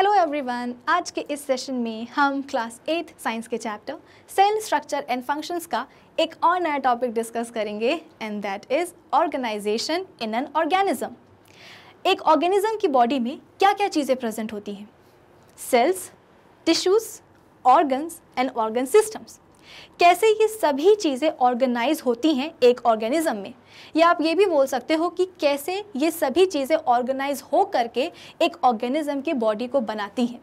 Hello everyone आज के इस सेशन में हम क्लास एट साइंस के chapter cell structure and functions का एक और नया टॉपिक डिस्कस करेंगे and that is organisation in an organism एक ऑर्गेनिज्म की बॉडी में क्या क्या चीज़ें प्रेजेंट होती हैं? Cells tissues organs and organ systems कैसे ये सभी चीज़ें ऑर्गेनाइज होती हैं एक ऑर्गेनिज्म में? या आप ये भी बोल सकते हो कि कैसे ये सभी चीज़ें ऑर्गेनाइज हो करके एक ऑर्गेनिज्म की बॉडी को बनाती हैं?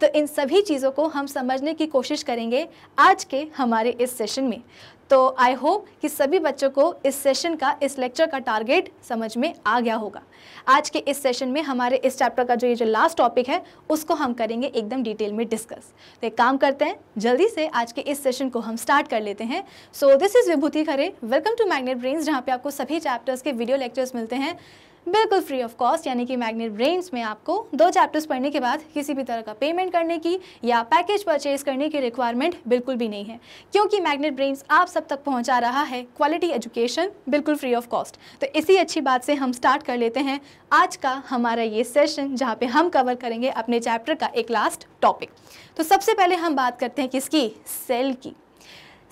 तो इन सभी चीज़ों को हम समझने की कोशिश करेंगे आज के हमारे इस सेशन में। तो आई होप कि सभी बच्चों को इस सेशन का, इस लेक्चर का टारगेट समझ में आ गया होगा। आज के इस सेशन में हमारे इस चैप्टर का जो ये जो लास्ट टॉपिक है, उसको हम करेंगे एकदम डिटेल में डिस्कस तो एक काम करते हैं, जल्दी से आज के इस सेशन को हम स्टार्ट कर लेते हैं। So this is Vibhuti Khare welcome to Magnet Brains जहाँ पे आपको सभी चैप्टर्स के वीडियो लेक्चर्स मिलते हैं। बिल्कुल फ्री ऑफ़ कॉस्ट यानी कि मैग्नेट ब्रेन्स में आपको दो चैप्टर्स पढ़ने के बाद किसी भी तरह का पेमेंट करने की या पैकेज परचेज करने की रिक्वायरमेंट बिल्कुल भी नहीं है। क्योंकि मैग्नेट ब्रेन्स आप सब तक पहुँचा रहा है क्वालिटी एजुकेशन बिल्कुल फ्री ऑफ़ कॉस्ट तो इसी अच्छी बात से हम स्टार्ट कर लेते हैं आज का हमारा ये सेशन जहाँ पे हम कवर करेंगे अपने चैप्टर का एक लास्ट टॉपिक तो सबसे पहले हम बात करते हैं किसकी? सेल की।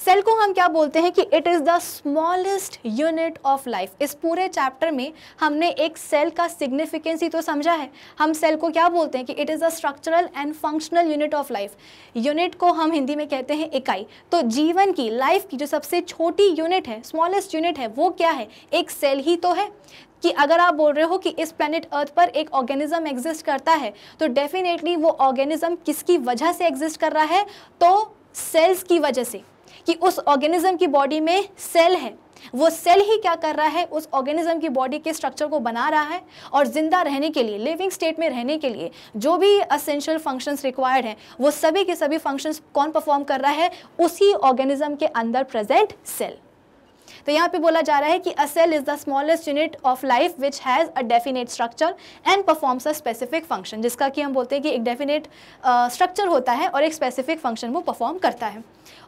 सेल को हम क्या बोलते हैं कि it is the smallest unit of life इस पूरे चैप्टर में हमने एक सेल का सिग्निफिकेंस ही तो समझा है। हम सेल को क्या बोलते हैं कि it is the structural and functional unit of life unit को हम हिंदी में कहते हैं इकाई। तो जीवन की लाइफ की जो सबसे छोटी यूनिट है स्मॉलेस्ट यूनिट है, वो क्या है? एक सेल ही तो है। कि अगर आप बोल रहे हो कि इस प्लेनेट अर्थ पर एक ऑर्गेनिज्म एग्जिस्ट करता है तो डेफिनेटली वो ऑर्गेनिज्म किसकी वजह से एग्जिस्ट कर रहा है? तो सेल्स की वजह से। कि उस ऑर्गेनिज्म की बॉडी में सेल है। वो सेल ही क्या कर रहा है? उस ऑर्गेनिज्म की बॉडी के स्ट्रक्चर को बना रहा है और ज़िंदा रहने के लिए लिविंग स्टेट में रहने के लिए जो भी असेंशियल फ़ंक्शंस रिक्वायर्ड हैं वो सभी के सभी फ़ंक्शंस कौन परफॉर्म कर रहा है? उसी ऑर्गेनिज्म के अंदर प्रेजेंट सेल तो यहाँ पे बोला जा रहा है कि a cell is the smallest unit of life which has a definite structure and performs a specific function जिसका कि हम बोलते हैं कि एक डेफिनेट स्ट्रक्चर uh, होता है और एक स्पेसिफिक फ़ंक्शन वो परफॉर्म करता है।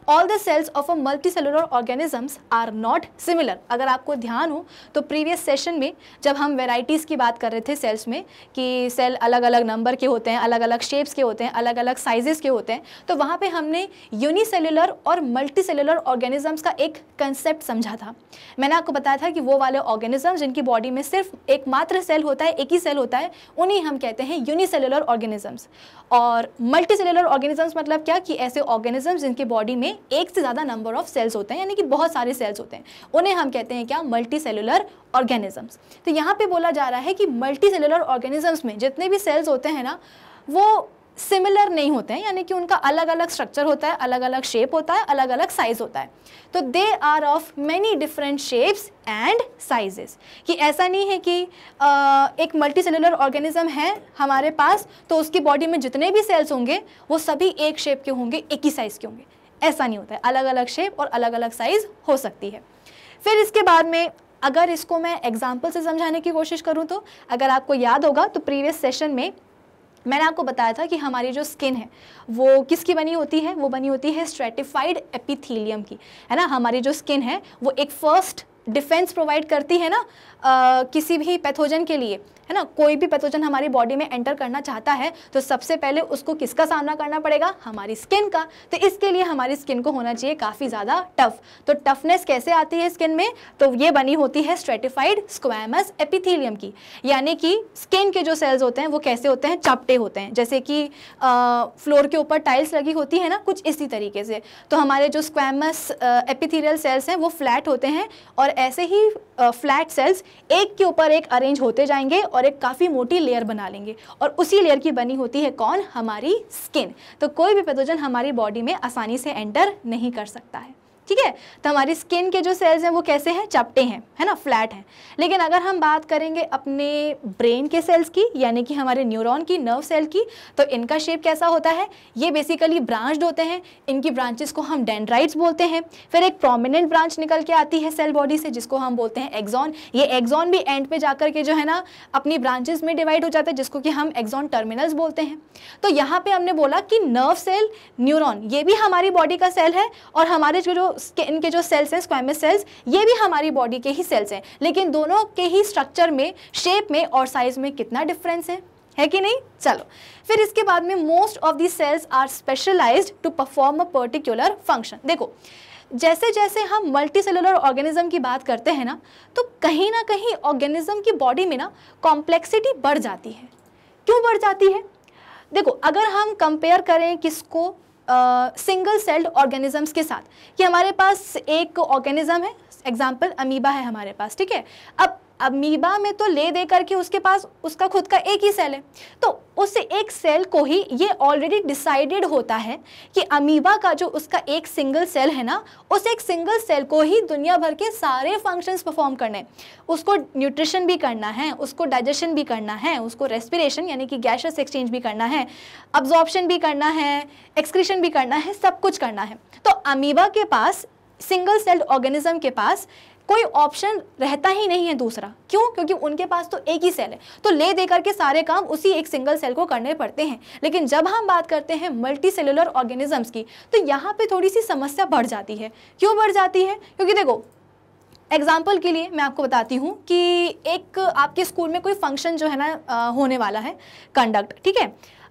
All the cells of a multicellular organisms are not similar अगर आपको ध्यान हो तो प्रीवियस सेशन में जब हम वेराइटीज़ की बात कर रहे थे सेल्स में, कि सेल अलग अलग नंबर के होते हैं अलग अलग शेप्स के होते हैं अलग अलग साइजेस के होते हैं तो वहाँ पे हमने यूनिसेलुलर और मल्टी सेलुलर ऑर्गेनिजम्स का एक कंसेप्ट समझा था। मैंने आपको बताया था कि वो वाले ऑर्गेनिज्म जिनकी बॉडी में सिर्फ़ एक मात्र सेल होता है, एक ही सेल होता है, उन्हीं हम कहते हैं यूनिसेलुलर ऑर्गेनिजम्स और मल्टी सेलुलर ऑर्गेनिजम्स मतलब क्या? कि ऐसे ऑर्गेनिजम्स जिनकी बॉडी में एक से ज़्यादा नंबर ऑफ़ सेल्स होते हैं यानी कि बहुत सारे सेल्स होते हैं। उन्हें हम कहते हैं क्या? मल्टी सेलुलर ऑर्गेनिजम्स तो यहाँ पे बोला जा रहा है कि मल्टी सेलुलर ऑर्गेनिजम्स में जितने भी सेल्स होते हैं ना वो सिमिलर नहीं होते हैं यानी कि उनका अलग अलग स्ट्रक्चर होता है अलग अलग शेप होता है अलग अलग साइज़ होता है। तो they are of many different shapes and sizes कि ऐसा नहीं है कि आ, एक मल्टी सेलुलर ऑर्गेनिज्म है हमारे पास तो उसकी बॉडी में जितने भी सेल्स होंगे वो सभी एक शेप के होंगे एक ही साइज़ के होंगे। ऐसा नहीं होता है। अलग अलग शेप और अलग अलग साइज़ हो सकती है। फिर इसके बाद में अगर इसको मैं एग्ज़ाम्पल से समझाने की कोशिश करूँ तो अगर आपको याद होगा तो प्रीवियस सेशन में मैंने आपको बताया था कि हमारी जो स्किन है, वो किसकी बनी होती है? वो बनी होती है स्ट्रेटिफाइड एपिथीलियम की। है ना? हमारी जो स्किन है, वो एक फ़र्स्ट डिफेंस प्रोवाइड करती है ना आ, किसी भी पैथोजन के लिए है ना? कोई भी पैथोजन हमारी बॉडी में एंटर करना चाहता है तो सबसे पहले उसको किसका सामना करना पड़ेगा? हमारी स्किन का। तो इसके लिए हमारी स्किन को होना चाहिए काफ़ी ज़्यादा टफ तो टफनेस कैसे आती है स्किन में? तो ये बनी होती है स्ट्रेटिफाइड स्क्वैमस एपिथीलियम की। यानी कि स्किन के जो सेल्स होते हैं वो कैसे होते हैं? चपटे होते हैं। जैसे कि आ, फ्लोर के ऊपर टाइल्स लगी होती है ना कुछ इसी तरीके से। तो हमारे जो स्क्वैमस एपिथीरियल सेल्स हैं वो फ्लैट होते हैं और ऐसे ही फ्लैट सेल्स एक के ऊपर एक अरेंज होते जाएँगे और एक काफ़ी मोटी लेयर बना लेंगे। और उसी लेयर की बनी होती है कौन? हमारी स्किन तो कोई भी पैथोजन हमारी बॉडी में आसानी से एंटर नहीं कर सकता है। ठीक है? तो हमारी स्किन के जो सेल्स हैं, वो कैसे हैं? चपटे हैं, है ना? फ्लैट हैं। लेकिन अगर हम बात करेंगे अपने ब्रेन के सेल्स की, यानी कि हमारे न्यूरॉन की नर्व सेल की तो इनका शेप कैसा होता है? ये बेसिकली ब्रांच्ड होते हैं। इनकी ब्रांचेस को हम डेंड्राइट्स बोलते हैं। फिर एक प्रोमिनेंट ब्रांच निकल के आती है सेल बॉडी से, जिसको हम बोलते हैं एग्जॉन ये एग्जॉन भी एंड पे जाकर के जो है ना, अपनी ब्रांचेस में डिवाइड हो जाता है, जिसको कि हम एग्जॉन टर्मिनल्स बोलते हैं। तो यहाँ पे हमने बोला कि नर्व सेल न्यूरॉन ये भी हमारी बॉडी का सेल है, और हमारे जो स्किन के जो सेल्स हैं स्क्वामस सेल्स ये भी हमारी बॉडी के ही सेल्स हैं। लेकिन दोनों के ही स्ट्रक्चर में शेप में और साइज़ में कितना डिफरेंस है? है कि नहीं? चलो। फिर इसके बाद में most of the cells are specialised to perform a particular function देखो जैसे जैसे हम मल्टी सेलुलर ऑर्गेनिज्म की बात करते हैं ना तो कहीं ना कहीं ऑर्गेनिज्म की बॉडी में ना कॉम्प्लेक्सिटी बढ़ जाती है। क्यों बढ़ जाती है? देखो, अगर हम कंपेयर करें किसको सिंगल सेल्ड ऑर्गेनिजम्स के साथ। कि हमारे पास एक ऑर्गेनिज्म है एग्ज़ाम्पल अमीबा है हमारे पास, ठीक है? अब अमीबा में तो ले दे करके उसके पास उसका खुद का एक ही सेल है। तो उस एक सेल को ही ये ऑलरेडी डिसाइडेड होता है कि अमीबा का जो उसका एक सिंगल सेल है ना, उस एक सिंगल सेल को ही दुनिया भर के सारे फ़ंक्शंस परफॉर्म करने उसको न्यूट्रिशन भी करना है, उसको डाइजेशन भी करना है, उसको रेस्पिरेशन यानी कि गैशस एक्सचेंज भी करना है अब्जॉर्प्शन भी करना है एक्सक्रीशन भी करना है, सब कुछ करना है। तो अमीबा के पास सिंगल सेल्ड ऑर्गेनिज्म के पास कोई ऑप्शन रहता ही नहीं है दूसरा। क्यों? क्योंकि उनके पास तो एक ही सेल है। तो ले दे करके सारे काम उसी एक सिंगल सेल को करने पड़ते हैं। लेकिन जब हम बात करते हैं मल्टी सेलुलर ऑर्गेनिजम्स की तो यहाँ पे थोड़ी सी समस्या बढ़ जाती है। क्यों बढ़ जाती है? क्योंकि देखो एग्ज़ाम्पल के लिए मैं आपको बताती हूँ कि एक आपके स्कूल में कोई फ़ंक्शन जो है ना होने वाला है कंडक्ट ठीक है?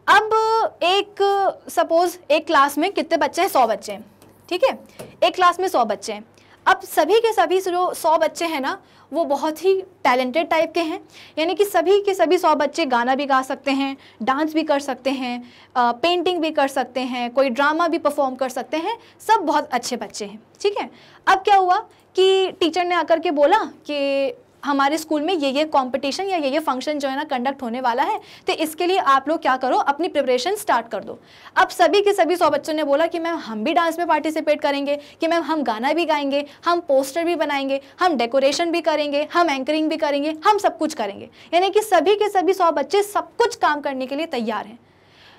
अब एक सपोज़ एक क्लास में कितने बच्चे हैं? सौ बच्चे हैं, ठीक है? एक क्लास में सौ बच्चे हैं। अब सभी के सभी जो सौ बच्चे हैं ना, वो बहुत ही टैलेंटेड टाइप के हैं। यानी कि सभी के सभी सौ बच्चे गाना भी गा सकते हैं डांस भी कर सकते हैं पेंटिंग भी कर सकते हैं, कोई ड्रामा भी परफॉर्म कर सकते हैं। सब बहुत अच्छे बच्चे हैं, ठीक है? अब क्या हुआ कि टीचर ने आकर के बोला कि हमारे स्कूल में ये ये कंपटीशन या ये ये फ़ंक्शन जो है ना कंडक्ट होने वाला है तो इसके लिए आप लोग क्या करो, अपनी प्रिपरेशन स्टार्ट कर दो। अब सभी के सभी सौ बच्चों ने बोला कि मैम, हम भी डांस में पार्टिसिपेट करेंगे, कि मैम, हम गाना भी गाएँगे, हम पोस्टर भी बनाएँगे, हम डेकोरेशन भी करेंगे, हम एंकरिंग भी करेंगे, हम सब कुछ करेंगे। यानी कि सभी के सभी सौ बच्चे सब कुछ काम करने के लिए तैयार हैं।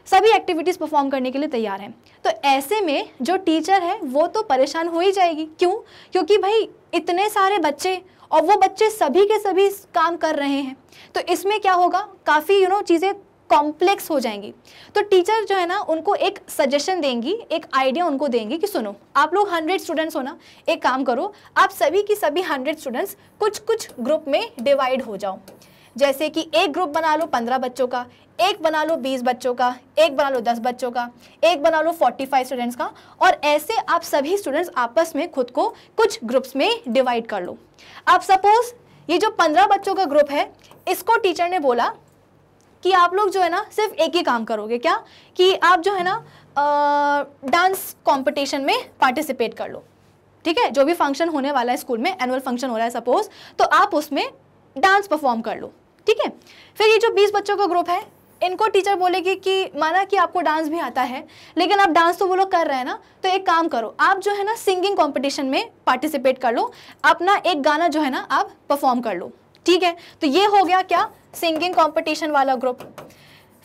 सभी एक्टिविटीज़ परफॉर्म करने के लिए तैयार हैं। तो ऐसे में जो टीचर है, वो तो परेशान हो ही जाएगी। क्यों? क्योंकि भाई, इतने सारे बच्चे और वो बच्चे सभी के सभी काम कर रहे हैं। तो इसमें क्या होगा? काफ़ी यू नो चीज़ें कॉम्प्लेक्स हो जाएँगी। तो टीचर जो है ना, उनको एक सजेशन देंगी, एक आइडिया उनको देंगी कि सुनो, आप लोग हंड्रेड स्टूडेंट्स हो ना, एक काम करो, आप सभी की सभी हंड्रेड स्टूडेंट्स कुछ कुछ ग्रुप में डिवाइड हो जाओ। जैसे कि एक ग्रुप बना लो पंद्रह बच्चों का एक बना लो बीस बच्चों का, एक बना लो दस बच्चों का, एक बना लो फोर्टी फाइव स्टूडेंट्स का और ऐसे आप सभी स्टूडेंट्स आपस में खुद को कुछ ग्रुप्स में डिवाइड कर लो। आप सपोज़ ये जो पंद्रह बच्चों का ग्रुप है, इसको टीचर ने बोला कि आप लोग जो है ना सिर्फ़ एक ही काम करोगे क्या? कि आप जो है ना डांस कंपटीशन में पार्टिसिपेट कर लो। ठीक है? जो भी फ़ंक्शन होने वाला है स्कूल में एनुअल फ़ंक्शन हो रहा है सपोज़ तो आप उसमें डांस परफॉर्म कर लो। ठीक है? फिर ये जो बीस बच्चों का ग्रुप है इनको टीचर बोलेगी कि, माना कि आपको डांस भी आता है, लेकिन आप डांस तो वो लोग कर रहे हैं ना तो एक काम करो, आप जो है ना सिंगिंग कंपटीशन में पार्टिसिपेट कर लो, अपना एक गाना जो है ना आप परफॉर्म कर लो, ठीक है? तो ये हो गया क्या? सिंगिंग कॉम्पिटिशन वाला ग्रुप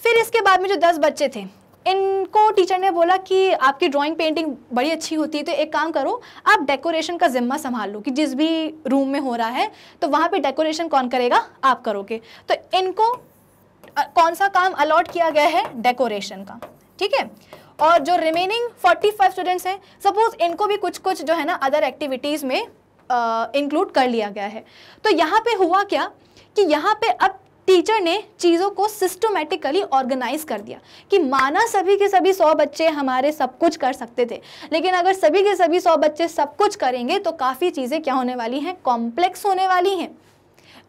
फिर इसके बाद में जो दस बच्चे थे, इनको टीचर ने बोला कि आपकी ड्राइंग पेंटिंग बड़ी अच्छी होती है तो एक काम करो, आप डेकोरेशन का जिम्मा संभाल लो कि जिस भी रूम में हो रहा है तो वहाँ पे डेकोरेशन कौन करेगा? आप करोगे। तो इनको कौन सा काम अलॉट किया गया है? डेकोरेशन का। ठीक है? और जो रिमेनिंग 45 स्टूडेंट्स हैं सपोज़ इनको भी कुछ कुछ जो है ना अदर एक्टिविटीज़ में इंक्लूड कर लिया गया है। तो यहाँ पे हुआ क्या कि यहाँ पे अब टीचर ने चीज़ों को सिस्टमेटिकली ऑर्गेनाइज कर दिया कि माना सभी के सभी सौ बच्चे हमारे सब कुछ कर सकते थे। लेकिन अगर सभी के सभी सौ बच्चे सब कुछ करेंगे तो काफ़ी चीज़ें क्या होने वाली हैं? कॉम्प्लेक्स होने वाली हैं।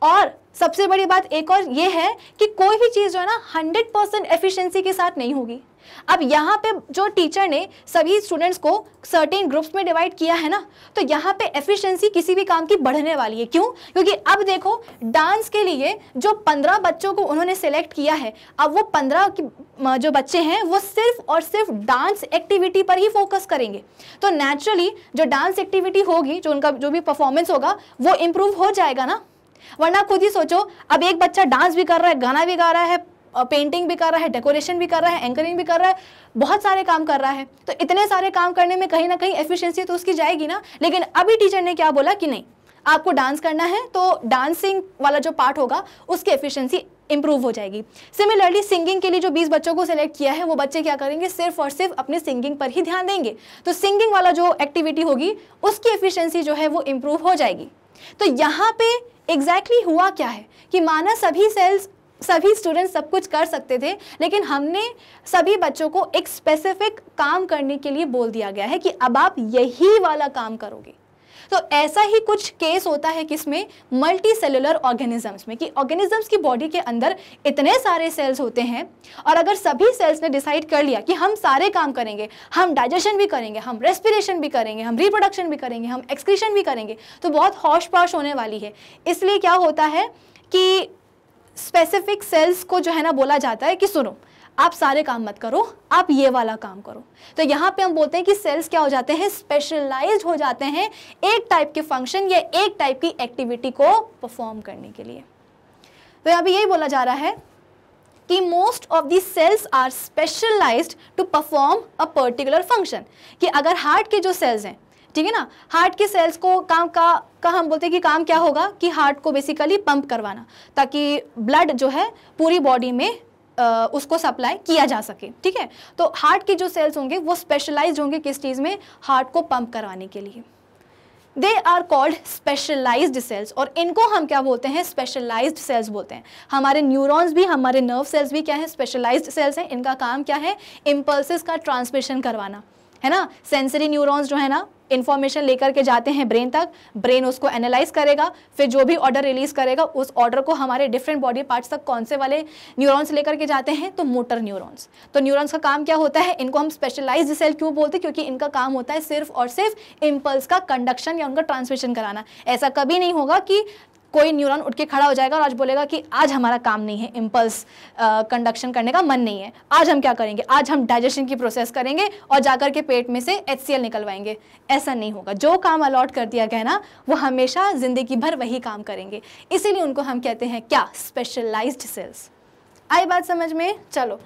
और सबसे बड़ी बात एक और ये है कि कोई भी चीज़ जो है ना हंड्रेड परसेंट एफिशिएंसी के साथ नहीं होगी। अब यहाँ पे जो टीचर ने सभी स्टूडेंट्स को सर्टेन ग्रुप्स में डिवाइड किया है ना तो यहाँ पे एफिशिएंसी किसी भी काम की बढ़ने वाली है। क्यों? क्योंकि अब देखो डांस के लिए जो पंद्रह बच्चों को उन्होंने सेलेक्ट किया है, अब वो पंद्रह जो बच्चे हैं, वो सिर्फ़ और सिर्फ़ डांस एक्टिविटी पर ही फोकस करेंगे। तो नेचुरली जो डांस एक्टिविटी होगी, जो उनका जो भी परफॉर्मेंस होगा, वो इम्प्रूव हो जाएगा ना। वरना खुद ही सोचो, अब एक बच्चा डांस भी कर रहा है, गाना भी गा रहा है पेंटिंग भी कर रहा है डेकोरेशन भी कर रहा है एंकरिंग भी कर रहा है, बहुत सारे काम कर रहा है। तो इतने सारे काम करने में कहीं ना कहीं एफिशिएंसी तो उसकी जाएगी ना। लेकिन अभी टीचर ने क्या बोला कि नहीं, आपको डांस करना है तो डांसिंग वाला जो पार्ट होगा, उसकी एफिशिएंसी इंप्रूव हो जाएगी। सिमिलरली सिंगिंग के लिए जो 20 बच्चों को सिलेक्ट किया है, वो बच्चे क्या करेंगे, सिर्फ़ और सिर्फ़ अपने सिंगिंग पर ही ध्यान देंगे। तो सिंगिंग वाला जो एक्टिविटी होगी, उसकी एफिशिएंसी जो है वो इंप्रूव हो जाएगी। तो यहाँ पे एग्जैक्टली exactly हुआ क्या है? कि माना सभी सेल्स सभी स्टूडेंट्स सब कुछ कर सकते थे, लेकिन हमने सभी बच्चों को एक स्पेसिफिक काम करने के लिए बोल दिया गया है कि अब आप यही वाला काम करोगे। तो ऐसा ही कुछ केस होता है किसमें? मल्टी सेलुलर ऑर्गेनिजम्स में कि ऑर्गेनिजम्स की बॉडी के अंदर इतने सारे सेल्स होते हैं और अगर सभी सेल्स ने डिसाइड कर लिया कि हम सारे काम करेंगे, हम डाइजेशन भी करेंगे, हम रेस्पिरेशन भी करेंगे, हम रिप्रोडक्शन भी करेंगे, हम एक्सक्रीशन भी करेंगे तो बहुत हौश पाश होने वाली है। इसलिए क्या होता है कि स्पेसिफिक सेल्स को जो है ना बोला जाता है कि सुनो आप सारे काम मत करो, आप ये वाला काम करो। तो यहाँ पे हम बोलते हैं कि सेल्स क्या हो जाते हैं? स्पेशलाइज हो जाते हैं एक टाइप के फ़ंक्शन या एक टाइप की एक्टिविटी को परफॉर्म करने के लिए। तो यहाँ पे यही बोला जा रहा है कि most of the cells are specialised to perform a particular function कि अगर हार्ट के जो सेल्स हैं, ठीक है ना? हार्ट के सेल्स को काम का का हम बोलते हैं कि काम क्या होगा? कि हार्ट को बेसिकली पंप करवाना, ताकि ब्लड जो है पूरी बॉडी में उसको सप्लाई किया जा सके, ठीक है? तो हार्ट के जो सेल्स होंगे, वो स्पेशलाइज होंगे किस चीज़ में? हार्ट को पंप करवाने के लिए। They are called specialised cells और इनको हम क्या बोलते हैं? स्पेशलाइज्ड सेल्स बोलते हैं। हमारे न्यूरॉन्स भी, हमारे नर्व सेल्स भी क्या है? स्पेशलाइज्ड सेल्स हैं। इनका काम क्या है? इम्पल्सिस का ट्रांसमिशन करवाना, है ना? सेंसरी न्यूरॉन्स जो है ना इन्फॉर्मेशन लेकर के जाते हैं ब्रेन तक ब्रेन उसको एनालाइज करेगा, फिर जो भी ऑर्डर रिलीज़ करेगा, उस ऑर्डर को हमारे डिफरेंट बॉडी पार्ट्स तक कौन से वाले न्यूरॉन्स लेकर के जाते हैं? तो मोटर न्यूरॉन्स तो न्यूरॉन्स का काम क्या होता है? इनको हम स्पेशलाइज सेल क्यों बोलते हैं? क्योंकि इनका काम होता है सिर्फ़ और सिर्फ़ इम्पल्स का कंडक्शन या उनका ट्रांसमिशन कराना. ऐसा कभी नहीं होगा कि कोई न्यूरॉन उठ के खड़ा हो जाएगा और आज बोलेगा कि आज हमारा काम नहीं है इम्पल्स कंडक्शन करने का मन नहीं है। आज हम क्या करेंगे? आज हम डाइजेशन की प्रोसेस करेंगे और जाकर के पेट में से एचसीएल निकलवाएँगे। ऐसा नहीं होगा। जो काम अलॉट कर दिया गया ना, वो हमेशा ज़िंदगी भर वही काम करेंगे। इसीलिए उनको हम कहते हैं क्या? स्पेशलाइज्ड सेल्स आई बात समझ में? चलो।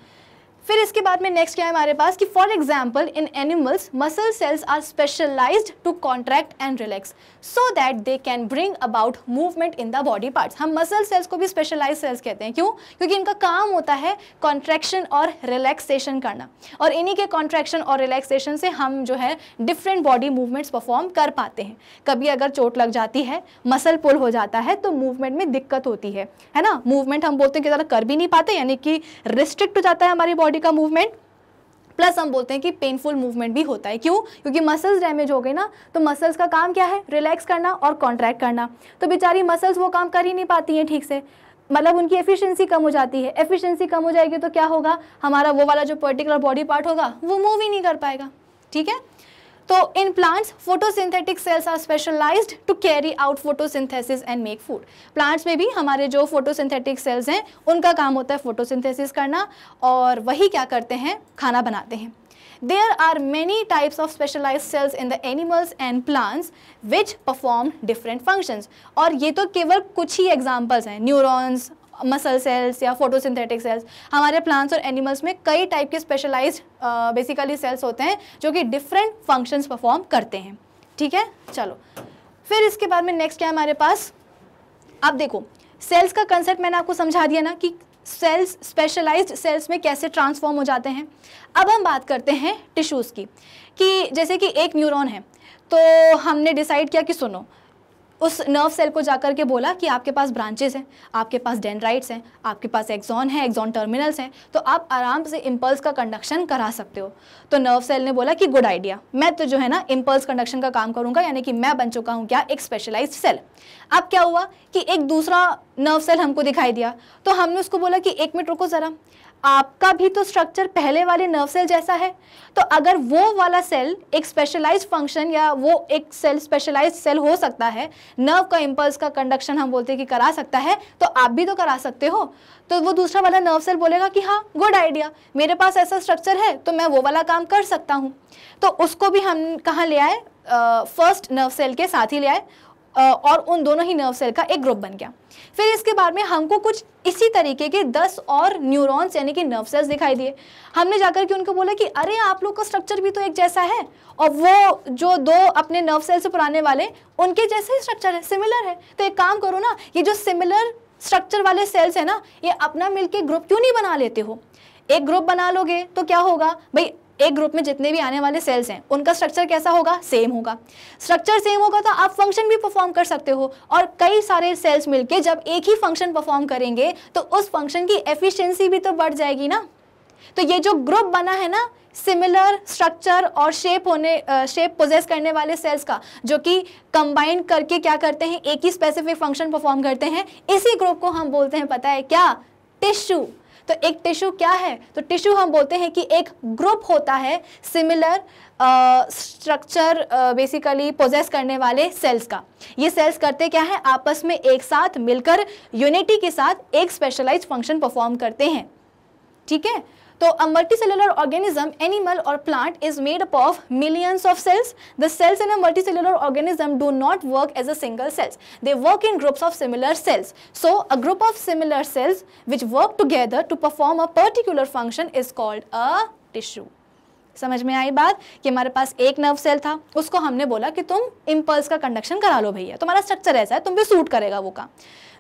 फिर इसके बाद में नेक्स्ट क्या है हमारे पास कि for example in animals muscle cells are specialised to contract and relax so that they can bring about movement in the body parts हम मसल सेल्स को भी स्पेशलाइज सेल्स कहते हैं। क्यों? क्योंकि इनका काम होता है कॉन्ट्रैक्शन और रिलैक्सेशन करना। और इन्हीं के कॉन्ट्रैक्शन और रिलैक्सेशन से हम जो है डिफरेंट बॉडी मूवमेंट्स परफॉर्म कर पाते हैं। कभी अगर चोट लग जाती है मसल पुल हो जाता है तो मूवमेंट में दिक्कत होती है। है ना? मूवमेंट हम बोलते हैं कि ज़्यादा कर भी नहीं पाते, यानी कि रिस्ट्रिक्ट हो जाता है हमारी बॉडी बॉडी का मूवमेंट प्लस हम बोलते हैं कि पेनफुल मूवमेंट भी होता है। क्यों? क्योंकि मसल्स डैमेज हो गए ना तो मसल्स का काम क्या है? रिलैक्स करना और कॉन्ट्रैक्ट करना। तो बेचारी मसल्स वो काम कर ही नहीं पाती हैं ठीक से। मतलब उनकी एफिशिएंसी कम हो जाती है। एफिशिएंसी कम हो जाएगी तो क्या होगा? हमारा वो वाला जो पर्टिकुलर बॉडी पार्ट होगा, वो मूव ही नहीं कर पाएगा। ठीक है? तो in plants photosynthetic cells are specialised to carry out photosynthesis and make food plants में भी हमारे जो फोटोसिंथेटिक सेल्स हैं, उनका काम होता है फोटोसिंथेसिस करना और वही क्या करते हैं? खाना बनाते हैं। There are many types of specialized cells in the animals and plants which perform different functions. और ये तो केवल कुछ ही एग्जाम्पल्स हैं। न्यूरॉन्स मसल सेल्स या फोटोसिंथेटिक सेल्स। हमारे प्लांट्स और एनिमल्स में कई टाइप के स्पेशलाइज बेसिकली सेल्स होते हैं, जो कि डिफरेंट फ़ंक्शंस परफॉर्म करते हैं। ठीक है? चलो। फिर इसके बाद में नेक्स्ट क्या है हमारे पास? अब देखो सेल्स का कंसेप्ट मैंने आपको समझा दिया ना कि सेल्स स्पेशलाइज्ड सेल्स में कैसे ट्रांसफॉर्म हो जाते हैं। अब हम बात करते हैं टिश्यूज़ की। कि जैसे कि एक न्यूरॉन है तो हमने डिसाइड किया कि सुनो उस नर्व सेल को जाकर के बोला कि आपके पास ब्रांचेस हैं, आपके पास डेंड्राइट्स हैं, आपके पास एक्जॉन है एक्जॉन टर्मिनल्स हैं तो आप आराम से इम्पल्स का कंडक्शन करा सकते हो। तो नर्व सेल ने बोला कि गुड आइडिया मैं तो जो है ना इम्पल्स कंडक्शन का काम करूँगा, यानी कि मैं बन चुका हूँ क्या? एक स्पेशलाइज सेल अब क्या हुआ कि एक दूसरा नर्व सेल हमको दिखाई दिया तो हमने उसको बोला कि एक मिनट रुको ज़रा आपका भी तो स्ट्रक्चर पहले वाले नर्व सेल जैसा है। तो अगर वो वाला सेल एक स्पेशलाइज फ़ंक्शन या वो एक सेल स्पेशलाइज्ड सेल हो सकता है नर्व का इम्पल्स का कंडक्शन हम बोलते हैं कि करा सकता है तो आप भी तो करा सकते हो। तो वो दूसरा वाला नर्व सेल बोलेगा कि हाँ गुड आइडिया मेरे पास ऐसा स्ट्रक्चर है तो मैं वो वाला काम कर सकता हूँ। तो उसको भी हम कहाँ ले आए? फ़र्स्ट नर्व सेल के साथ ही ले आए। और उन दोनों ही नर्व सेल का एक ग्रुप बन गया। फिर इसके बाद में हमको कुछ इसी तरीके के 10 और न्यूरॉन्स यानी कि नर्व सेल्स दिखाई दिए। हमने जाकर के उनको बोला कि, अरे, आप लोग का स्ट्रक्चर भी तो एक जैसा है। और वो जो दो अपने नर्व सेल से पुराने वाले, उनके जैसे ही स्ट्रक्चर है सिमिलर है। तो एक काम करो ना, ये जो सिमिलर स्ट्रक्चर वाले सेल्स है ना, ये अपना मिलके ग्रुप क्यों नहीं बना लेते हो? एक ग्रुप बना लोगे तो क्या होगा? भाई एक ग्रुप में जितने भी आने वाले सेल्स हैं, उनका स्ट्रक्चर कैसा होगा? सेम होगा। स्ट्रक्चर सेम होगा तो आप फ़ंक्शन भी परफॉर्म कर सकते हो और कई सारे सेल्स मिलके जब एक ही फ़ंक्शन परफॉर्म करेंगे तो उस फ़ंक्शन की एफिशिएंसी भी तो बढ़ जाएगी ना। तो ये जो ग्रुप बना है ना सिमिलर स्ट्रक्चर और शेप होने शेप पोजेस करने वाले सेल्स का, जो कि कंबाइन करके क्या करते हैं, एक ही स्पेसिफिक फ़ंक्शन परफॉर्म करते हैं, इसी ग्रुप को हम बोलते हैं, पता है क्या? टिश्यू तो एक टिश्यू क्या है? तो टिश्यू हम बोलते हैं कि एक ग्रुप होता है सिमिलर स्ट्रक्चर बेसिकली पोजेस करने वाले सेल्स का। ये सेल्स करते क्या है? आपस में एक साथ मिलकर यूनिटी के साथ एक स्पेशलाइज फ़ंक्शन परफॉर्म करते हैं। ठीक है? So a multicellular organism, animal or plant is made up of millions of cells. The cells in a multicellular organism do not work as a single cells. They work in groups of similar cells. So a group of similar cells which work together to perform a particular function is called a tissue. समझ में आई बात कि हमारे पास एक nerve cell था, उसको हमने बोला कि तुम इम्पल्स का कंडक्शन करा लो भैया, तुम्हारा स्ट्रक्चर ऐसा है, तुम भी सूट करेगा वो काम।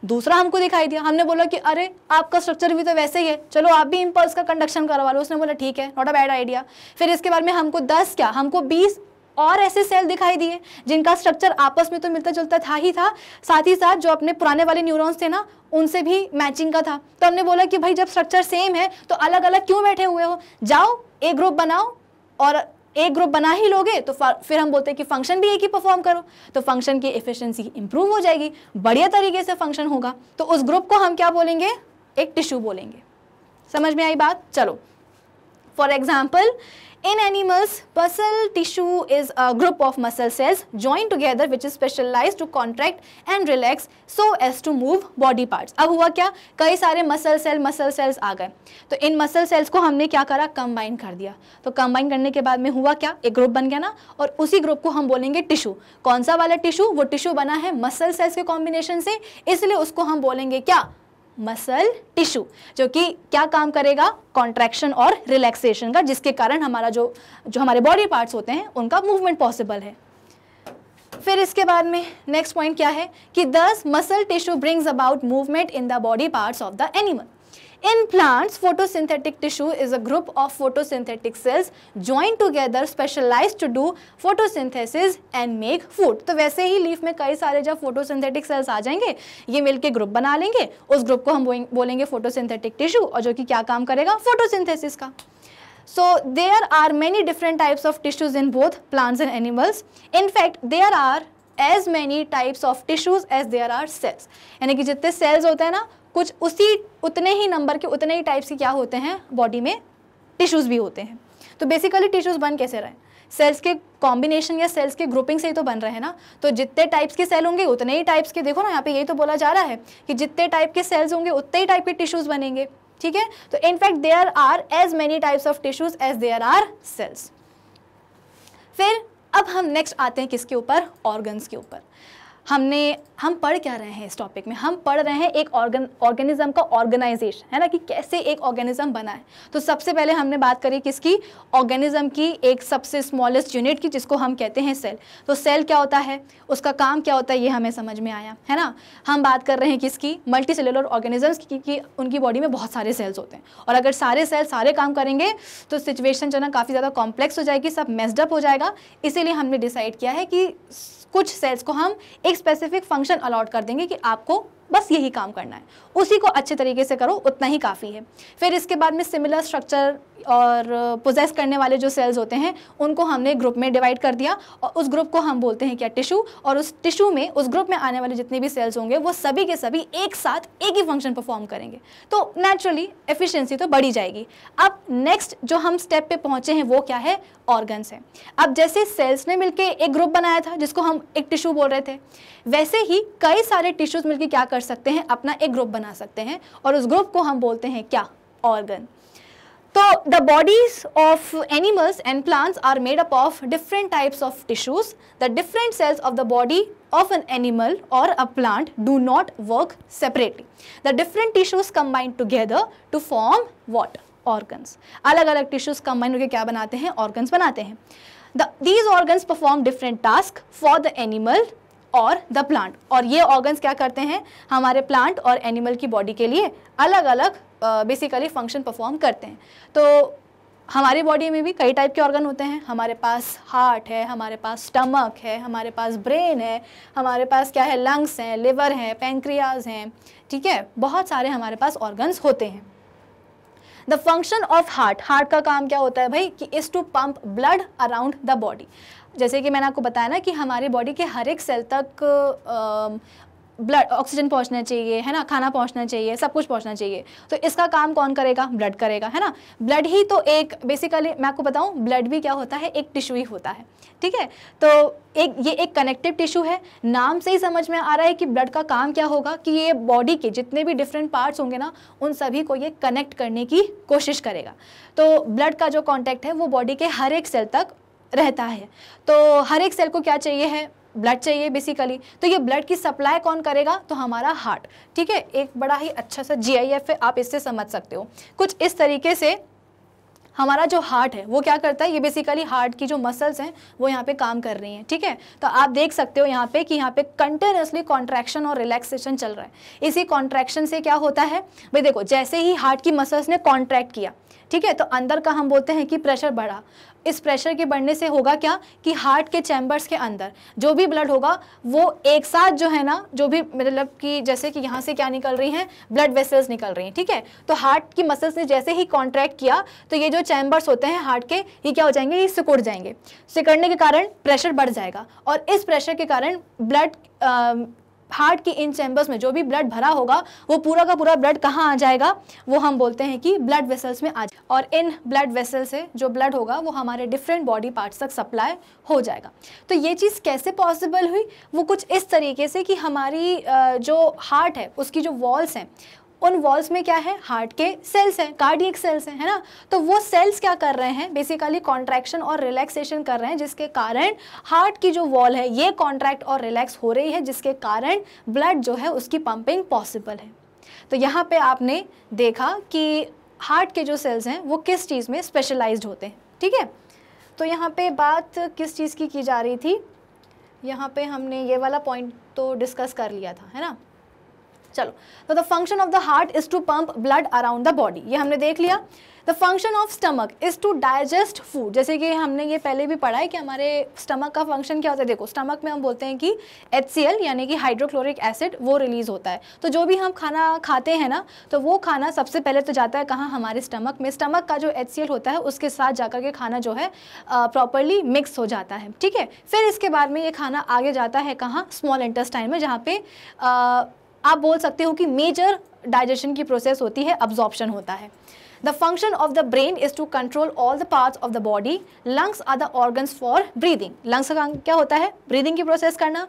दूसरा हमको दिखाई दिया, हमने बोला कि अरे, आपका स्ट्रक्चर भी तो वैसे ही है, चलो आप भी इम्पल्स का कंडक्शन करवा लो, उसने बोला, ठीक है नॉट अ बैड आइडिया फिर इसके बाद में हमको दस क्या, हमको बीस और ऐसे सेल दिखाई दिए, जिनका स्ट्रक्चर आपस में तो मिलता जुलता था ही था, साथ ही साथ जो अपने पुराने वाले न्यूरॉन्स थे ना, उनसे भी मैचिंग का था। तो हमने बोला कि भाई जब स्ट्रक्चर सेम है तो अलग अलग क्यों बैठे हुए हो? जाओ, एक ग्रुप बनाओ और एक ग्रुप बना ही लोगे तो फिर हम बोलते हैं कि फ़ंक्शन भी एक ही परफॉर्म करो। तो फ़ंक्शन की एफिशिएंसी इंप्रूव हो जाएगी, बढ़िया तरीके से फ़ंक्शन होगा। तो उस ग्रुप को हम क्या बोलेंगे? एक टिश्यू बोलेंगे। समझ में आई बात? चलो। For example In animals, muscle tissue is a group of muscle cells joined together which is specialized to contract and relax so as to move body parts. अब हुआ क्या? कई सारे मसल सेल मसल सेल्स आ गए। तो इन muscle cells को हमने क्या करा? कंबाइन कर दिया। तो कंबाइन करने के बाद में हुआ क्या? एक ग्रुप बन गया ना और उसी ग्रुप को हम बोलेंगे टिश्यू कौन सा वाला टिश्यू वो टिश्यू बना है मसल सेल्स के कॉम्बिनेशन से। इसलिए उसको हम बोलेंगे क्या? मसल टिश्यू जो कि क्या काम करेगा? कॉन्ट्रैक्शन और रिलैक्सेशन का, जिसके कारण हमारा जो जो हमारे बॉडी पार्ट्स होते हैं, उनका मूवमेंट पॉसिबल है। फिर इसके बाद में नेक्स्ट पॉइंट क्या है? कि this muscle tissue brings about movement in the body parts of the animal In plants, photosynthetic tissue is a group of photosynthetic cells joined together specialized to do photosynthesis and make food. तो वैसे ही leaf में कई सारे जब photosynthetic cells आ जाएँगे ये मिलके group बना लेंगे उस ग्रुप को हम बोलेंगे photosynthetic tissue और जो कि क्या काम करेगा photosynthesis का So there are many different types of tissues in both plants and animals. In fact, there are as many types of tissues as there are cells. यानी कि जितने cells होते हैं ना कुछ उसी, उतने ही नंबर के उतने ही टाइप्स के क्या होते हैं? बॉडी में टिश्यूज़ भी होते हैं। तो बेसिकली टिश्यूज़ बन कैसे रहे सेल्स के कॉम्बिनेशन या सेल्स के ग्रुपिंग से ही तो बन रहे हैं ना? तो जितने टाइप्स के सेल होंगे, उतने ही टाइप्स के, देखो ना, यहाँ पे यही तो बोला जा रहा है कि जितने टाइप के सेल्स होंगे, उतने ही टाइप के टिश्यूज़ बनेंगे। ठीक है? तो in fact there are as many types of tissues as there are cells फिर, अब हम नेक्स्ट आते हैं किसके ऊपर? ऑर्गन्स के ऊपर। हमने हम पढ़ क्या रहे हैं इस टॉपिक में? हम पढ़ रहे हैं एक ऑर्गन ऑर्गेनिज्म का ऑर्गेनाइजेशन है ना? कि कैसे एक ऑर्गेनिज्म बना है? तो सबसे पहले हमने बात करी किसकी? ऑर्गेनिज्म की एक सबसे स्मॉलेस्ट यूनिट की जिसको हम कहते हैं सेल तो सेल क्या होता है? उसका काम क्या होता है? ये हमें समझ में आया है ना? हम बात कर रहे हैं किसकी? मल्टी सेलुलर ऑर्गेनिजम्स की, उनकी बॉडी में बहुत सारे सेल्स होते हैं। और अगर सारे सेल सारे काम करेंगे तो सिचुएशन जो ना काफ़ी ज़्यादा कॉम्प्लेक्स हो जाएगी सब मेस्डअप हो जाएगा। इसीलिए हमने डिसाइड किया है कि कुछ सेल्स को हम एक स्पेसिफिक फ़ंक्शन अलॉट कर देंगे कि आपको बस यही काम करना है। उसी को अच्छे तरीके से करो, उतना ही काफ़ी है। फिर इसके बाद में सिमिलर स्ट्रक्चर और पोजेस करने वाले जो सेल्स होते हैं, उनको हमने ग्रुप में डिवाइड कर दिया और उस ग्रुप को हम बोलते हैं क्या? टिश्यू और उस टिश्यू में, उस ग्रुप में आने वाले जितने भी सेल्स होंगे, वो सभी के सभी एक साथ, एक ही फ़ंक्शन परफॉर्म करेंगे। तो नेचुरली एफिशिएंसी तो बढ़ी जाएगी। अब नेक्स्ट जो हम स्टेप पे पहुँचे हैं, वो क्या है? ऑर्गन्स हैं। अब जैसे सेल्स ने मिलकर एक ग्रुप बनाया था, जिसको हम एक टिश्यू बोल रहे थे वैसे ही कई सारे टिश्यूज मिलकर क्या कर सकते हैं, अपना एक ग्रुप बना सकते हैं और उस ग्रुप को हम बोलते हैं क्या? ऑर्गन तो the bodies of animals and plants are made up of different types of tissues the different cells of the body of an animal और a plant do not work separately the different tissues combined together to form what organ अलग अलग tissues combine होकर क्या बनाते हैं? Organ बनाते हैं. These organ perform different task for the animal और द प्लांट और ये ऑर्गन्स क्या करते हैं? हमारे प्लांट और एनिमल की बॉडी के लिए अलग अलग बेसिकली फ़ंक्शन परफॉर्म करते हैं। तो हमारी बॉडी में भी कई टाइप के ऑर्गन होते हैं। हमारे पास हार्ट है, हमारे पास स्टमक है, हमारे पास ब्रेन है, हमारे पास क्या है? लंग्स हैं लिवर हैं पेंक्रियाज हैं। ठीक है? बहुत सारे हमारे पास ऑर्गन्स होते हैं। The function of heart heart का काम क्या होता है भाई? कि is to pump blood around the body जैसे कि मैंने आपको बताया ना कि हमारी बॉडी के हर एक सेल तक ब्लड ऑक्सीजन पहुँचना चाहिए, है ना? खाना पहुँचना चाहिए, सब कुछ पहुँचना चाहिए। तो इसका काम कौन करेगा? ब्लड करेगा, है ना? ब्लड ही तो एक बेसिकली मैं आपको बताऊँ ब्लड भी क्या होता है? एक टिश्यू ही होता है, ठीक है? तो एक, ये एक कनेक्टिव टिश्यू है। नाम से ही समझ में आ रहा है कि ब्लड का काम क्या होगा? कि ये बॉडी के जितने भी डिफरेंट पार्ट्स होंगे ना, उन सभी को ये कनेक्ट करने की कोशिश करेगा। तो ब्लड का जो कॉन्टैक्ट है, वो बॉडी के हर एक सेल तक रहता है। तो हर एक सेल को क्या चाहिए है? ब्लड चाहिए बेसिकली तो ये ब्लड की सप्लाई कौन करेगा? तो हमारा हार्ट ठीक है? एक बड़ा ही अच्छा सा जी आई है, आप इससे समझ सकते हो। कुछ इस तरीके से हमारा जो हार्ट है, वो क्या करता है? ये बेसिकली हार्ट की जो मसल्स हैं, वो यहाँ पे काम कर रही हैं। ठीक है? तो आप देख सकते हो यहाँ पे कि यहाँ पे कंटिन्यूसली कॉन्ट्रैक्शन और रिलैक्सेशन चल रहा है। इसी कॉन्ट्रैक्शन से क्या होता है? भाई देखो, जैसे ही हार्ट की मसल्स ने कॉन्ट्रैक्ट किया, ठीक है? तो अंदर का हम बोलते हैं कि प्रेशर बढ़ा। इस प्रेशर के बढ़ने से होगा क्या कि हार्ट के चैम्बर्स के अंदर जो भी ब्लड होगा, वो एक साथ जो है ना, जो भी मतलब कि जैसे कि यहाँ से क्या निकल रही हैं, ब्लड वेसल्स निकल रही हैं, ठीक है? तो हार्ट की मसल्स ने जैसे ही कॉन्ट्रैक्ट किया तो ये जो चैम्बर्स होते हैं हार्ट के, ये क्या हो जाएँगे? ये सिकुड़ जाएँगे। सिकुड़ने के कारण प्रेशर बढ़ जाएगा और इस प्रेशर के कारण ब्लड हार्ट के इन चैम्बर्स में जो भी ब्लड भरा होगा, वो पूरा का पूरा ब्लड कहाँ आ जाएगा? वो हम बोलते हैं कि ब्लड वेसल्स में आ जाए और इन ब्लड वेसल से जो ब्लड होगा, वो हमारे डिफरेंट बॉडी पार्ट्स तक सप्लाई हो जाएगा। तो ये चीज़ कैसे पॉसिबल हुई? वो कुछ इस तरीके से कि हमारी जो हार्ट है, उसकी जो वॉल्स हैं उन वॉल्स में क्या है? हार्ट के सेल्स हैं कार्डियक सेल्स हैं, है ना? तो वो सेल्स क्या कर रहे हैं? बेसिकली कॉन्ट्रैक्शन और रिलैक्सेशन कर रहे हैं, जिसके कारण हार्ट की जो वॉल है, ये कॉन्ट्रैक्ट और रिलैक्स हो रही है, जिसके कारण ब्लड जो है उसकी पंपिंग पॉसिबल है। तो यहाँ पे आपने देखा कि हार्ट के जो सेल्स हैं, वो किस चीज़ में स्पेशलाइज्ड होते हैं, ठीक है? तो यहाँ पे बात किस चीज़ की की जा रही थी? यहाँ पे हमने ये वाला पॉइंट तो डिस्कस कर लिया था, है ना? चलो तो the function of the heart is to pump blood around the body ये हमने देख लिया। The function of stomach is to digest food जैसे कि हमने ये पहले भी पढ़ा है कि हमारे स्टमक का फ़ंक्शन क्या होता है? देखो स्टमक में हम बोलते हैं कि एचसीएल यानी कि हाइड्रोक्लोरिक एसिड वो रिलीज़ होता है। तो जो भी हम खाना खाते हैं ना तो वो खाना सबसे पहले तो जाता है कहाँ? हमारे स्टमक में। स्टमक का जो एचसीएल होता है उसके साथ जाकर के खाना जो है प्रॉपरली मिक्स हो जाता है। ठीक है? फिर इसके बाद में ये खाना आगे जाता है कहाँ? स्मॉल इंटेस्टाइन में जहाँ पे आ, आप बोल सकते हो कि मेजर डाइजेशन की प्रोसेस होती है अब्जॉर्प्शन होता है। The function of the brain is to control all the parts of the body lungs are the organs for breathing lungs का क्या होता है? ब्रीदिंग की प्रोसेस करना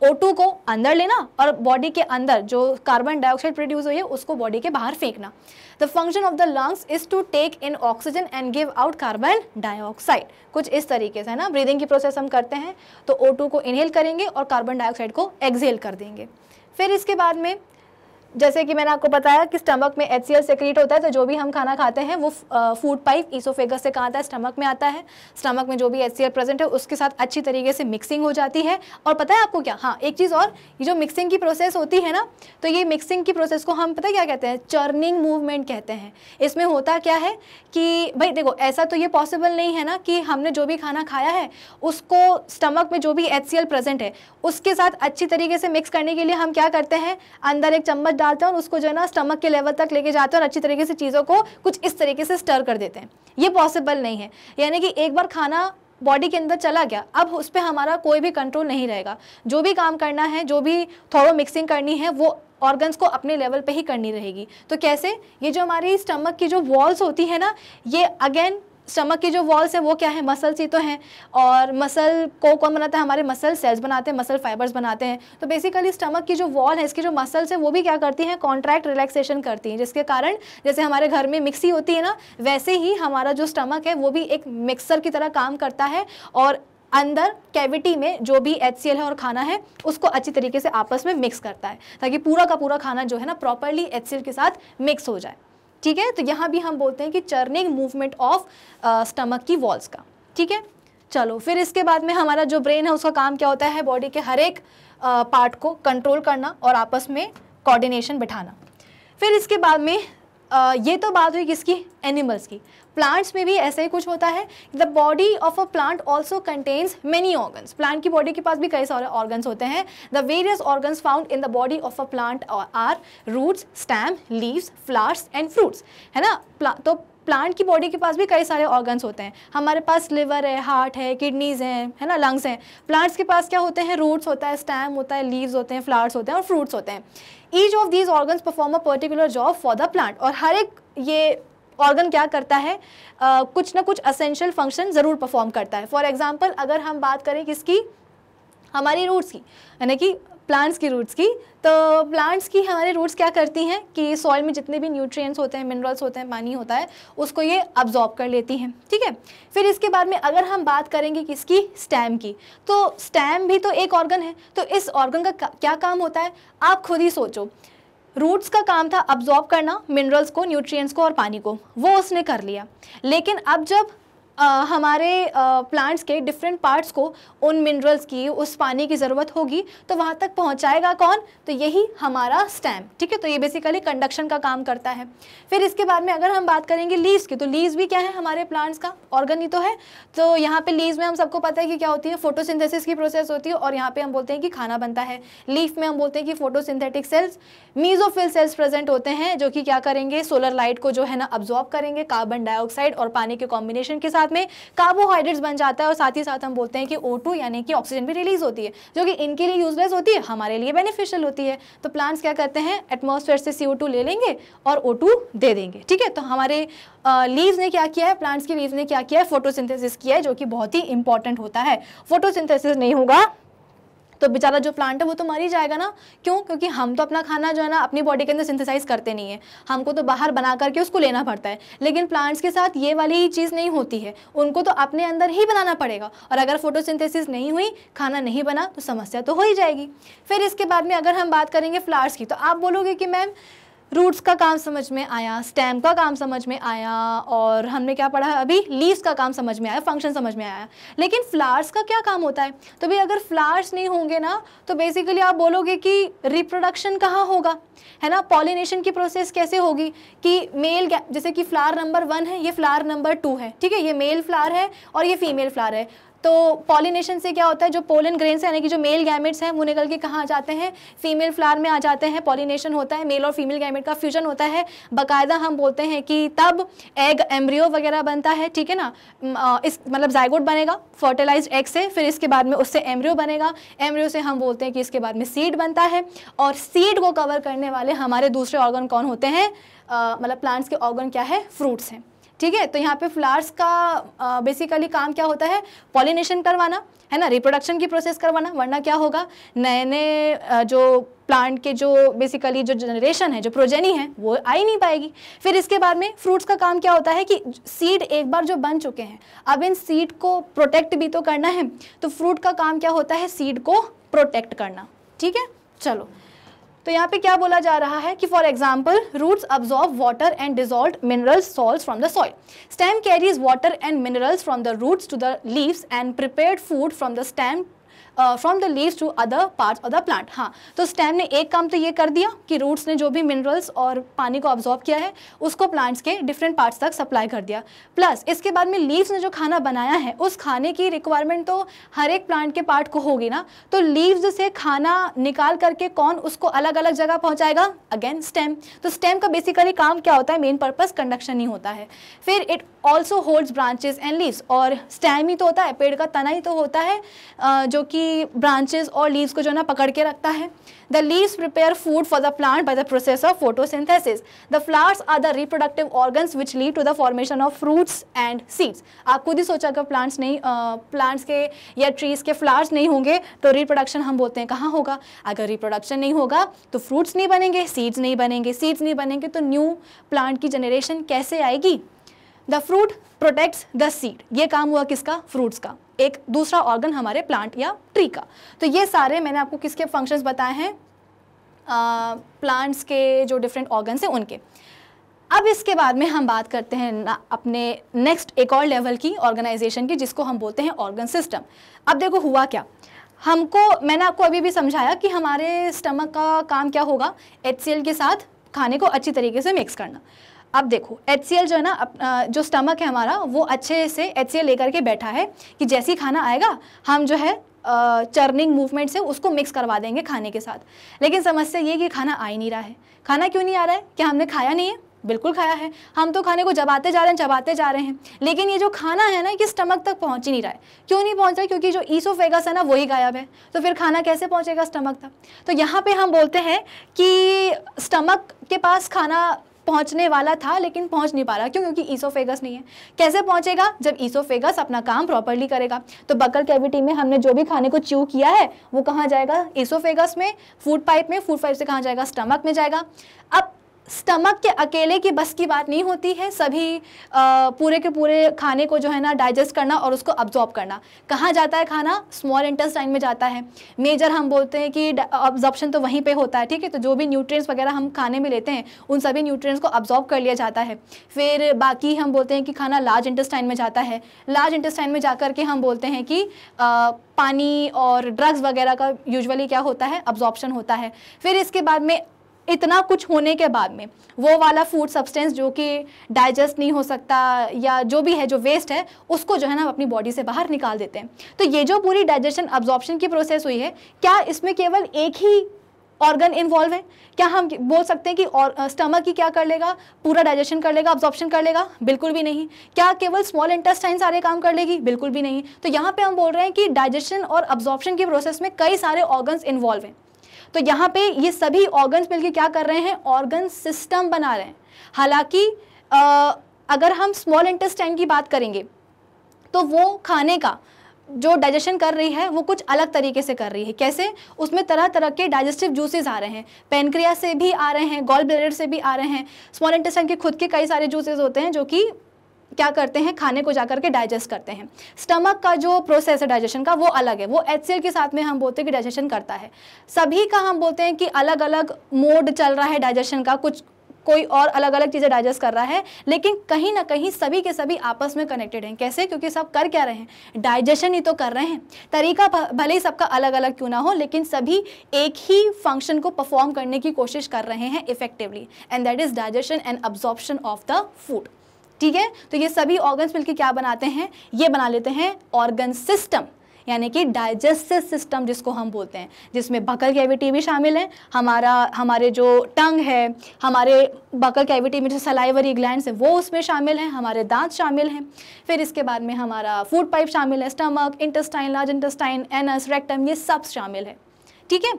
O2 को अंदर लेना और बॉडी के अंदर जो कार्बन डाइऑक्साइड प्रोड्यूस हुई है, उसको बॉडी के बाहर फेंकना। The function of the lungs is to take in oxygen and give out carbon dioxide कुछ इस तरीके से है ना? ब्रीदिंग की प्रोसेस हम करते हैं तो O2 को इनहेल करेंगे और कार्बन डाइऑक्साइड को एक्सेल कर देंगे। फिर इसके बाद में जैसे कि मैंने आपको बताया कि स्टमक में एचसीएल सेक्रेट होता है तो जो भी हम खाना खाते हैं, वो फ़ूड पाइप ईसोफेगस से कहाँ आता है? स्टमक में आता है। स्टमक में जो भी एचसीएल प्रेजेंट है, उसके साथ अच्छी तरीके से मिक्सिंग हो जाती है। और पता है आपको क्या? हाँ एक चीज़ और, ये जो मिक्सिंग की प्रोसेस होती है ना तो ये मिक्सिंग की प्रोसेस को हम, पता क्या कहते हैं? चर्निंग मूवमेंट कहते हैं। इसमें होता क्या है कि, भाई देखो, ऐसा तो ये पॉसिबल नहीं है ना कि हमने जो भी खाना खाया है, उसको स्टमक में जो भी एच प्रेजेंट है, उसके साथ अच्छी तरीके से मिक्स करने के लिए हम क्या करते हैं? अंदर एक चम्मच डालते हैं और उसको जो है ना स्टमक के लेवल तक लेके जाते हैं और अच्छी तरीके से चीज़ों को कुछ इस तरीके से स्टर कर देते हैं। ये पॉसिबल नहीं है। यानी कि एक बार खाना बॉडी के अंदर चला गया, अब उस पर हमारा कोई भी कंट्रोल नहीं रहेगा। जो भी काम करना है, जो भी थोड़ा मिक्सिंग करनी है, वो ऑर्गन्स को अपने लेवल पे ही करनी रहेगी। तो कैसे? ये जो हमारी स्टमक की जो वॉल्स होती है ना, ये अगेन स्टमक की जो वॉल्स है, वो क्या है? मसल्स ही तो हैं। और मसल को कौन बनाता है? हमारे मसल सेल्स बनाते हैं मसल फाइबर्स बनाते हैं। तो बेसिकली स्टमक की जो वॉल है, इसकी जो मसल्स है, वो भी क्या करती हैं? कॉन्ट्रैक्ट रिलैक्सेशन करती हैं, जिसके कारण जैसे हमारे घर में मिक्सी होती है ना, वैसे ही हमारा जो स्टमक है, वो भी एक मिक्सर की तरह काम करता है। और अंदर कैविटी में जो भी एचसीएल है और खाना है, उसको अच्छी तरीके से आपस में मिक्स करता है, ताकि पूरा का पूरा खाना जो है ना प्रॉपरली एच के साथ मिक्स हो जाए। ठीक है? तो यहाँ भी हम बोलते हैं कि चर्निंग मूवमेंट ऑफ़ स्टमक की वॉल्स का। ठीक है? चलो, फिर इसके बाद में हमारा जो ब्रेन है, उसका काम क्या होता है? बॉडी के हर एक पार्ट को कंट्रोल करना और आपस में कोऑर्डिनेशन बिठाना। फिर इसके बाद में ये तो बात हुई किसकी? एनिमल्स की। प्लांट्स में भी ऐसा ही कुछ होता है। The body of a plant also contains many organs plant की बॉडी के पास भी कई सारे ऑर्गन्स होते हैं। The various organs found in the body of a plant are roots stem leaves flowers and fruits है ना? तो प्लांट की बॉडी के पास भी कई सारे ऑर्गन्स होते हैं। हमारे पास लिवर है हार्ट है किडनीज हैं, है ना? लंग्स हैं। प्लांट्स के पास क्या होते हैं? रूट्स होता है स्टैम होता है लीव्स होते हैं फ्लावर्स होते हैं और फ्रूट्स होते हैं। Each of these organ perform a particular job for the plant और हर एक ये ऑर्गन क्या करता है? uh, कुछ ना कुछ असेंशियल फ़ंक्शन ज़रूर परफॉर्म करता है। फॉर एग्ज़ाम्पल अगर हम बात करें किसकी? हमारी रूट्स की। यानी कि प्लांट्स की रूट्स की। तो प्लांट्स की हमारे रूट्स क्या करती हैं कि सॉइल में जितने भी न्यूट्रिएंट्स होते हैं मिनरल्स होते हैं, पानी होता है, उसको ये अब्जॉर्ब कर लेती हैं, ठीक है? फिर इसके बाद में अगर हम बात करेंगे किसकी? स्टैम की। तो स्टैम भी तो एक ऑर्गन है। तो इस ऑर्गन का क्या काम होता है? आप खुद ही सोचो। रूट्स का काम था अब्जॉर्ब करना मिनरल्स को न्यूट्रिएंट्स को और पानी को। वो उसने कर लिया। लेकिन अब जब हमारे प्लांट्स के डिफरेंट पार्ट्स को, उन मिनरल्स की, उस पानी की ज़रूरत होगी तो वहाँ तक पहुँचाएगा कौन? तो यही हमारा स्टैम ठीक है? तो ये बेसिकली कंडक्शन का काम करता है। फिर इसके बाद में अगर हम बात करेंगे लीव्स की तो लीव्स भी क्या है हमारे प्लांट्स का? ऑर्गन ही तो है। तो यहाँ पे लीव्स में हम सबको पता है कि क्या होती है? फोटोसिंथेसिस की प्रोसेस होती है और यहाँ पे हम बोलते हैं कि खाना बनता है। लीफ में हम बोलते हैं कि photosynthetic cells mesophyll cells present होते हैं, जो कि क्या करेंगे? सोलर लाइट को जो है ना अब्जॉर्ब करेंगे कार्बन डाइऑक्साइड और पानी के कॉम्बिनेशन के साथ। में कार्बोहाइड्रेट्स बन जाता है और साथ ही साथ हम बोलते हैं कि O2 यानी कि ऑक्सीजन भी रिलीज़ होती है, जो कि इनके लिए यूजलेस होती है, हमारे लिए बेनिफिशियल होती है। तो प्लांट्स क्या करते हैं? एटमोसफेयर से सी ले लेंगे और O2 दे देंगे, ठीक है? तो हमारे लीव्स ने क्या किया है? प्लांट्स की लीव्स ने क्या किया है? फोटोसिंथेसिस किया है, जो कि बहुत ही इंपॉर्टेंट होता है। फोटोसिंथेसिस नहीं होगा तो बेचारा जो प्लांट है, वो तो मर ही जाएगा ना। क्यों? क्योंकि हम तो अपना खाना जो है ना, अपनी बॉडी के अंदर सिंथेसाइज करते नहीं है। हमको तो बाहर बना करके उसको लेना पड़ता है। लेकिन प्लांट्स के साथ ये वाली ही चीज़ नहीं होती है। उनको तो अपने अंदर ही बनाना पड़ेगा। और अगर फोटोसिंथेसिस नहीं हुई, खाना नहीं बना तो समस्या तो हो ही जाएगी। फिर इसके बाद में अगर हम बात करेंगे फ्लावर्स की तो आप बोलोगे कि मैम रूट्स का काम समझ में आया स्टेम का काम समझ में आया और हमने क्या पढ़ा अभी? लीव्स का काम समझ में आया फ़ंक्शन समझ में आया। लेकिन फ्लावर्स का क्या काम होता है? तो भाई अगर फ्लावर्स नहीं होंगे ना तो बेसिकली आप बोलोगे कि रिप्रोडक्शन कहाँ होगा? है ना? पॉलिनेशन की प्रोसेस कैसे होगी? कि मेल जैसे कि फ्लावर नंबर वन है, ये फ्लावर नंबर टू है, ठीक है? ये मेल फ्लावर है और ये फीमेल फ्लावर है। तो पॉलिनेशन से क्या होता है? जो पोलन ग्रेन्स यानी कि जो मेल गैमेट्स हैं, वो निकल के कहाँ आ जाते हैं? फीमेल फ्लावर में आ जाते हैं। पॉलिनेशन होता है मेल और फीमेल गैमेट का फ्यूजन होता है। बाकायदा हम बोलते हैं कि तब एग एम्ब्रियो वगैरह बनता है, ठीक है ना? इस मतलब जायगोट बनेगा फर्टिलाइज एग से, फिर इसके बाद में उससे एम्ब्रियो बनेगा। एम्ब्रियो से हम बोलते हैं कि इसके बाद में सीड बनता है। और सीड को कवर करने वाले हमारे दूसरे ऑर्गन कौन होते हैं? मतलब प्लांट्स के ऑर्गन क्या है? फ्रूट्स हैं। ठीक है? तो यहाँ पे फ्लावर्स का बेसिकली काम क्या होता है? पॉलिनेशन करवाना, है ना? रिप्रोडक्शन की प्रोसेस करवाना, वरना क्या होगा? नए नए जो प्लांट के जो बेसिकली जो जनरेशन है, जो प्रोजेनी है, वो आ ही नहीं पाएगी। फिर इसके बाद में फ्रूट्स का काम क्या होता है कि सीड एक बार जो बन चुके हैं, अब इन सीड को प्रोटेक्ट भी तो करना है तो फ्रूट का काम क्या होता है? सीड को प्रोटेक्ट करना। ठीक है? चलो। तो यहाँ पे क्या बोला जा रहा है कि for example roots absorb water and dissolve mineral salt from the soil stem carries water and minerals from the roots to the leaves and prepared food from the stem from the leaves to other parts of the plant हाँ। तो stem ने एक काम तो ये कर दिया कि रूट्स ने जो भी मिनरल्स और पानी को ऑब्जॉर्व किया है, उसको प्लांट्स के डिफरेंट पार्ट्स तक सप्लाई कर दिया। प्लस इसके बाद में लीव्स ने जो खाना बनाया है, उस खाने की रिक्वायरमेंट तो हर एक प्लांट के पार्ट को होगी ना। तो लीव्स से खाना निकाल करके कौन उसको अलग अलग जगह पहुँचाएगा? अगेन स्टेम तो स्टेम का बेसिकली काम क्या होता है? मेन पर्पज कंडक्शन ही होता है। फिर it also holds branches and leaves और स्टैम ही तो होता है, पेड़ का तना ही तो होता है जो कि ब्रांचेस और लीव्स को जो ना पकड़ के रखता है। The leaves prepare food for the plant by the process of photosynthesis the flowers are the reproductive organs which lead to the formation of fruits and seeds आप खुद ही सोचा अगर प्लांट्स नहीं प्लांट्स के या ट्रीज के फ्लावर्स नहीं होंगे तो रिप्रोडक्शन हम बोलते हैं, कहाँ होगा? अगर रिप्रोडक्शन नहीं होगा तो फ्रूट्स नहीं बनेंगे सीड्स नहीं बनेंगे। सीड्स नहीं बनेंगे तो न्यू प्लांट की जनरेशन कैसे आएगी? The fruit protects the seed ये काम हुआ किसका? फ्रूट्स का। एक दूसरा ऑर्गन हमारे प्लांट या ट्री का। तो ये सारे मैंने आपको किसके फ़ंक्शंस बताए हैं? प्लांट्स के जो डिफरेंट ऑर्गन्स हैं उनके। अब इसके बाद में हम बात करते हैं अपने नेक्स्ट एक और लेवल की ऑर्गेनाइजेशन की, जिसको हम बोलते हैं ऑर्गन सिस्टम अब देखो हुआ क्या। हमको, मैंने आपको अभी भी समझाया कि हमारे स्टमक का काम क्या होगा? एचसीएल के साथ खाने को अच्छी तरीके से मिक्स करना। अब देखो एचसीएल जो है ना जो स्टमक है हमारा, वो अच्छे से एचसीएल लेकर के बैठा है कि जैसे ही खाना आएगा, हम जो है चर्निंग मूवमेंट से उसको मिक्स करवा देंगे खाने के साथ। लेकिन समस्या ये कि खाना आ ही नहीं रहा है। खाना क्यों नहीं आ रहा है? क्या हमने खाया नहीं है? बिल्कुल खाया है। हम तो खाने को जबाते जा रहे हैं, चबाते जा रहे हैं। लेकिन ये जो खाना है ना, ये स्टमक तक पहुँच ही नहीं रहा है। क्यों नहीं पहुँच रहा है? क्योंकि जो ईसोफेगस है ना, वही गायब है। तो फिर खाना कैसे पहुंचेगा स्टमक तक? तो यहाँ पे हम बोलते हैं कि स्टमक के पास खाना पहुँचने वाला था, लेकिन पहुँच नहीं पा रहा। क्यों? क्योंकि ईसोफेगस नहीं है। कैसे पहुंचेगा? जब ईसोफेगस अपना काम प्रॉपरली करेगा। तो बकल कैविटी में हमने जो भी खाने को च्यू किया है, वो कहाँ जाएगा? ईसोफेगस में फ़ूड पाइप में फ़ूड पाइप से कहाँ जाएगा? स्टमक में जाएगा। अब स्टमक के अकेले की बस की बात नहीं होती है। सभी आ, पूरे के पूरे खाने को जो है ना डाइजेस्ट करना और उसको अब्जॉर्ब करना। कहाँ जाता है खाना? स्मॉल इंटेस्टाइन में जाता है। मेजर हम बोलते हैं कि अब्जॉर्प्शन तो वहीं पे होता है ठीक है? तो जो भी न्यूट्रिएंट्स वगैरह हम खाने में लेते हैं उन सभी न्यूट्रिएंट्स को अब्जॉर्ब कर लिया जाता है। फिर बाकी हम बोलते हैं कि खाना लार्ज इंटेस्टाइन में जाता है। लार्ज इंटेस्टाइन में जा के हम बोलते हैं कि आ, पानी और ड्रग्स वगैरह का यूजुअली क्या होता है? अब्जॉर्प्शन होता है। फिर इसके बाद में इतना कुछ होने के बाद में वो वाला फ़ूड सब्सटेंस जो कि डाइजेस्ट नहीं हो सकता या जो भी है, जो वेस्ट है, उसको जो है ना अपनी बॉडी से बाहर निकाल देते हैं। तो ये जो पूरी डाइजेशन अब्जॉर्प्शन की प्रोसेस हुई है, क्या इसमें केवल एक ही ऑर्गन इन्वॉल्व है? क्या हम बोल सकते हैं कि और स्टमक ही क्या कर लेगा? पूरा डाइजेशन कर लेगा अब्जॉर्प्शन कर लेगा? बिल्कुल भी नहीं। क्या केवल स्मॉल इंटेस्टाइन सारे काम कर लेगी? बिल्कुल भी नहीं। तो यहाँ पे हम बोल रहे हैं कि डाइजेशन और अब्जॉर्प्शन की प्रोसेस में कई सारे ऑर्गन्स इन्वॉल्व हैं। तो यहाँ पे ये सभी ऑर्गन्स मिलकर क्या कर रहे हैं? ऑर्गन सिस्टम बना रहे हैं। हालाँकि अगर हम स्मॉल इंटेस्टाइन की बात करेंगे तो वो खाने का जो डाइजेशन कर रही है, वो कुछ अलग तरीके से कर रही है। कैसे? उसमें तरह तरह के डाइजेस्टिव जूसेस आ रहे हैं। पेनक्रिया से भी आ रहे हैं गॉल ब्लेडर से भी आ रहे हैं। स्मॉल इंटेस्टाइन के खुद के कई सारे जूसेस होते हैं, जो कि क्या करते हैं, खाने को जाकर के डाइजेस्ट करते हैं। स्टमक का जो प्रोसेस है डाइजेशन का, वो अलग है। वो एचसीएल के साथ में हम बोलते हैं कि डाइजेशन करता है। सभी का हम बोलते हैं कि अलग अलग मोड चल रहा है डाइजेशन का। कुछ, कोई और अलग अलग चीज़ें डाइजेस्ट कर रहा है, लेकिन कहीं ना कहीं सभी के सभी आपस में कनेक्टेड हैं। कैसे? क्योंकि सब कर क्या रहे हैं? डाइजेशन ही तो कर रहे हैं। तरीका भले ही सबका अलग अलग क्यों ना हो, लेकिन सभी एक ही फ़ंक्शन को परफॉर्म करने की कोशिश कर रहे हैं effectively and that is digestion and absorption of the food ठीक है? तो ये सभी ऑर्गन्स मिलकर क्या बनाते हैं? ये बना लेते हैं ऑर्गन सिस्टम यानी कि डाइजेस्टिव सिस्टम जिसको हम बोलते हैं, जिसमें बकल कैविटी भी शामिल है। हमारा, हमारे जो टंग है, हमारे बकल कैविटी में जो सलाइवरी ग्लैंड है, वो उसमें शामिल हैं, हमारे दांत शामिल हैं। फिर इसके बाद में हमारा फ़ूड पाइप शामिल है stomach intestine large intestine anus rectum ये सब शामिल है। ठीक है?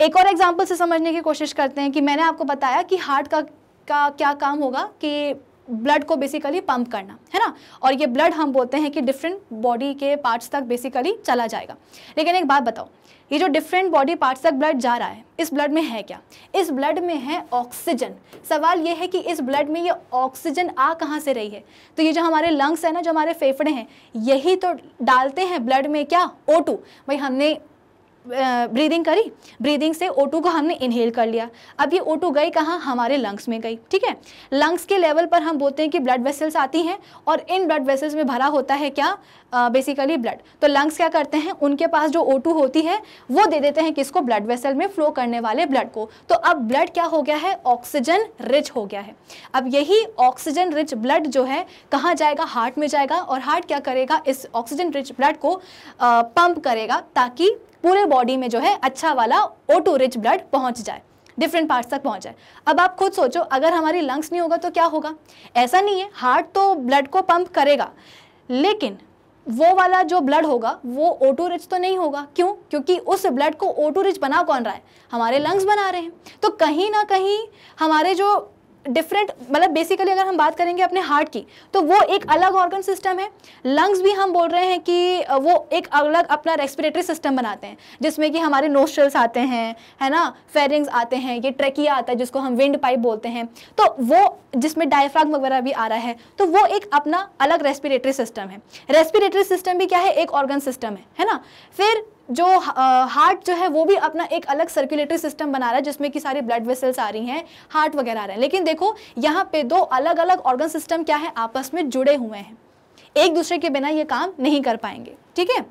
एक और एग्ज़ाम्पल से समझने की कोशिश करते हैं कि मैंने आपको बताया कि हार्ट का का क्या काम होगा कि ब्लड को बेसिकली पंप करना, है ना? और ये ब्लड हम बोलते हैं कि डिफरेंट बॉडी के पार्ट्स तक बेसिकली चला जाएगा। लेकिन एक बात बताओ, ये जो डिफरेंट बॉडी पार्ट्स तक ब्लड जा रहा है, इस ब्लड में है क्या? इस ब्लड में है ऑक्सीजन सवाल ये है कि इस ब्लड में ये ऑक्सीजन आ कहाँ से रही है? तो ये जो हमारे लंग्स है ना, जो हमारे फेफड़े हैं, यही तो डालते हैं ब्लड में क्या? ओ भाई हमने ब्रीदिंग करी ब्रीदिंग से O2 को हमने इनहेल कर लिया। अब ये O2 गई कहाँ? हमारे लंग्स में गई ठीक है? लंग्स के लेवल पर हम बोलते हैं कि ब्लड वेसल्स आती हैं और इन ब्लड वेसल्स में भरा होता है क्या? बेसिकली uh, ब्लड तो लंग्स क्या करते हैं? उनके पास जो O2 होती है वो दे देते हैं किसको? ब्लड वेसल में फ्लो करने वाले ब्लड को। तो अब ब्लड क्या हो गया है? ऑक्सीजन रिच हो गया है। अब यही ऑक्सीजन रिच ब्लड जो है कहाँ जाएगा? हार्ट में जाएगा और हार्ट क्या करेगा? इस ऑक्सीजन रिच ब्लड को पंप करेगा ताकि पूरे बॉडी में जो है अच्छा वाला ओ टू रिच ब्लड पहुँच जाए डिफरेंट पार्ट्स तक पहुँच जाए। अब आप खुद सोचो, अगर हमारी लंग्स नहीं होगा तो क्या होगा? ऐसा नहीं है हार्ट तो ब्लड को पंप करेगा, लेकिन वो वाला जो ब्लड होगा, वो ओटो रिच तो नहीं होगा। क्यों? क्योंकि उस ब्लड को ओटो रिच बना कौन रहा है? हमारे लंग्स बना रहे हैं। तो कहीं ना कहीं हमारे जो डिफरेंट मतलब बेसिकली अगर हम बात करेंगे अपने हार्ट की तो वो एक अलग ऑर्गन सिस्टम है। लंग्स भी हम बोल रहे हैं कि वो एक अलग अपना रेस्पिरेटरी सिस्टम बनाते हैं, जिसमें कि हमारे नोस्ट्रल्स आते हैं, है ना? फेरिंग्स आते हैं, ये ट्रेकिया आता है, जिसको हम विंड पाइप बोलते हैं। तो वो, जिसमें डायफ्राग्म वगैरह भी आ रहा है तो वो एक अपना अलग रेस्पिरेटरी सिस्टम है। रेस्पिरेटरी सिस्टम भी क्या है? एक ऑर्गन सिस्टम है है ना? फिर जो हार्ट जो है वो भी अपना एक अलग सर्कुलेटरी सिस्टम बना रहा है, जिसमें कि सारी ब्लड वेसल्स आ रही हैं हार्ट वगैरह आ रहे हैं। लेकिन देखो, यहाँ पे दो अलग अलग ऑर्गन सिस्टम क्या है, आपस में जुड़े हुए हैं। एक दूसरे के बिना ये काम नहीं कर पाएँगे, ठीक है?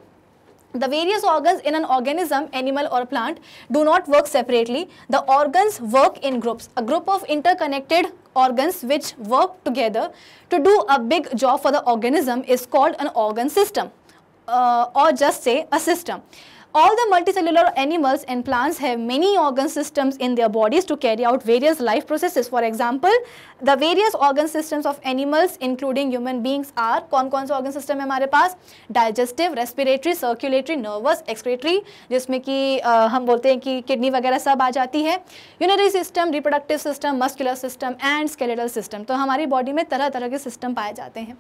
The various organ in an organism animal और plant do not work separately the organ work in groups a group of interconnected organ which work together to do a big job for the organism is called an organ system uh, or just say a system. All the multicellular animals and plants have many organ systems in their bodies to carry out various life processes. For example, the various organ systems of animals including human beings are कौन कौन से organ system है हमारे पास digestive, respiratory, circulatory, nervous, excretory जिसमें कि uh, हम बोलते हैं कि किडनी वगैरह सब आ जाती है urinary system reproductive system muscular system and skeletal system तो हमारी बॉडी में तरह तरह के सिस्टम पाए जाते हैं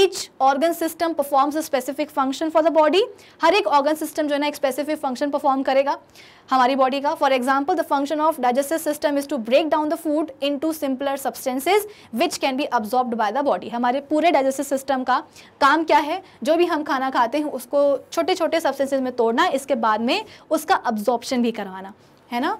each organ system performs a specific function for the body हर एक ऑर्गन सिस्टम जो है ना स्पेसिफिक फ़ंक्शन परफॉर्म करेगा हमारी बॉडी का for example the function of digestive system is to break down the food into simpler substances which can be absorbed by the body हमारे पूरे digestive system का काम क्या है? जो भी हम खाना खाते हैं, उसको छोटे छोटे सब्सटेंसेज में तोड़ना, इसके बाद में उसका अब्जॉर्प्शन भी करवाना। है ना?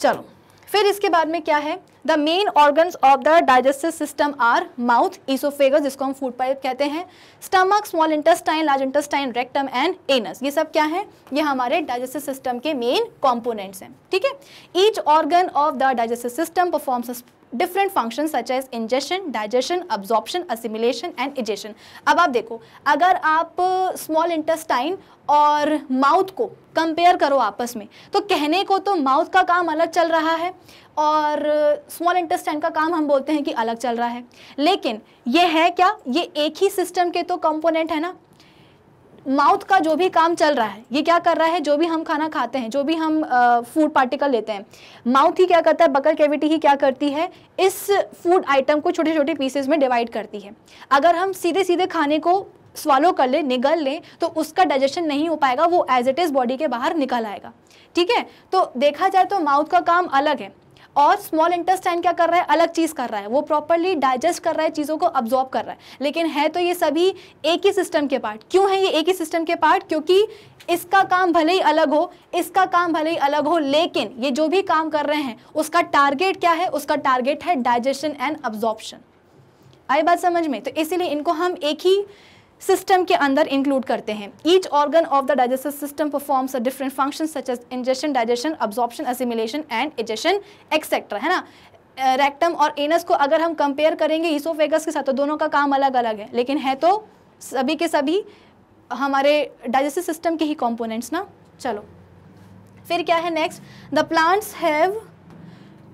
चलो। फिर इसके बाद में क्या है? The main organ of the digestive system are mouth oesophagus जिसको हम फ़ूड पाइप कहते हैं stomach small intestine large intestine rectum and anus ये सब क्या है? ये हमारे डाइजेस्टिव सिस्टम के मेन कॉम्पोनेंट्स हैं। ठीक है? Each organ of the digestive system performs different function such as ingestion digestion absorption assimilation and egestion अब आप देखो, अगर आप स्मॉल इंटेस्टाइन और माउथ को कंपेयर करो आपस में तो कहने को तो माउथ का काम अलग चल रहा है और स्मॉल इंटेस्टाइन का काम हम बोलते हैं कि अलग चल रहा है। लेकिन ये है क्या? ये एक ही सिस्टम के तो कंपोनेंट है ना? माउथ का जो भी काम चल रहा है, ये क्या कर रहा है? जो भी हम खाना खाते हैं, जो भी हम फ़ूड पार्टिकल लेते हैं, माउथ ही क्या करता है? बकर कैविटी ही क्या करती है? इस फ़ूड आइटम को छोटे छोटे पीसेस में डिवाइड करती है। अगर हम सीधे सीधे खाने को स्वालो कर ले, निगल लें तो उसका डाइजेशन नहीं हो पाएगा, वो एज इट इज़ बॉडी के बाहर निकल आएगा। ठीक है? तो देखा जाए तो माउथ का काम अलग है। और स्मॉल इंटेस्टाइन क्या कर रहा है? अलग चीज़ कर रहा है। वो प्रॉपरली डाइजेस्ट कर रहा है, चीज़ों को अब्जॉर्ब कर रहा है। लेकिन है तो ये सभी एक ही सिस्टम के पार्ट क्यों है ये एक ही सिस्टम के पार्ट क्योंकि इसका काम भले ही अलग हो, इसका काम भले ही अलग हो, लेकिन ये जो भी काम कर रहे हैं, उसका टारगेट क्या है? उसका टारगेट है डाइजेशन एंड अब्जॉर्प्शन आई बात समझ में? तो इसीलिए इनको हम एक ही सिस्टम के अंदर इंक्लूड करते हैं। Each organ of the digestive system performs a different function such as ingestion digestion absorption assimilation and egestion etcetera है ना? रेक्टम और एनस को अगर हम कंपेयर करेंगे ईसोफेगस के साथ तो दोनों का काम अलग अलग है। लेकिन है तो सभी के सभी हमारे डाइजेस्टिव सिस्टम के ही कॉम्पोनेंट्स ना? चलो। फिर क्या है next the plants have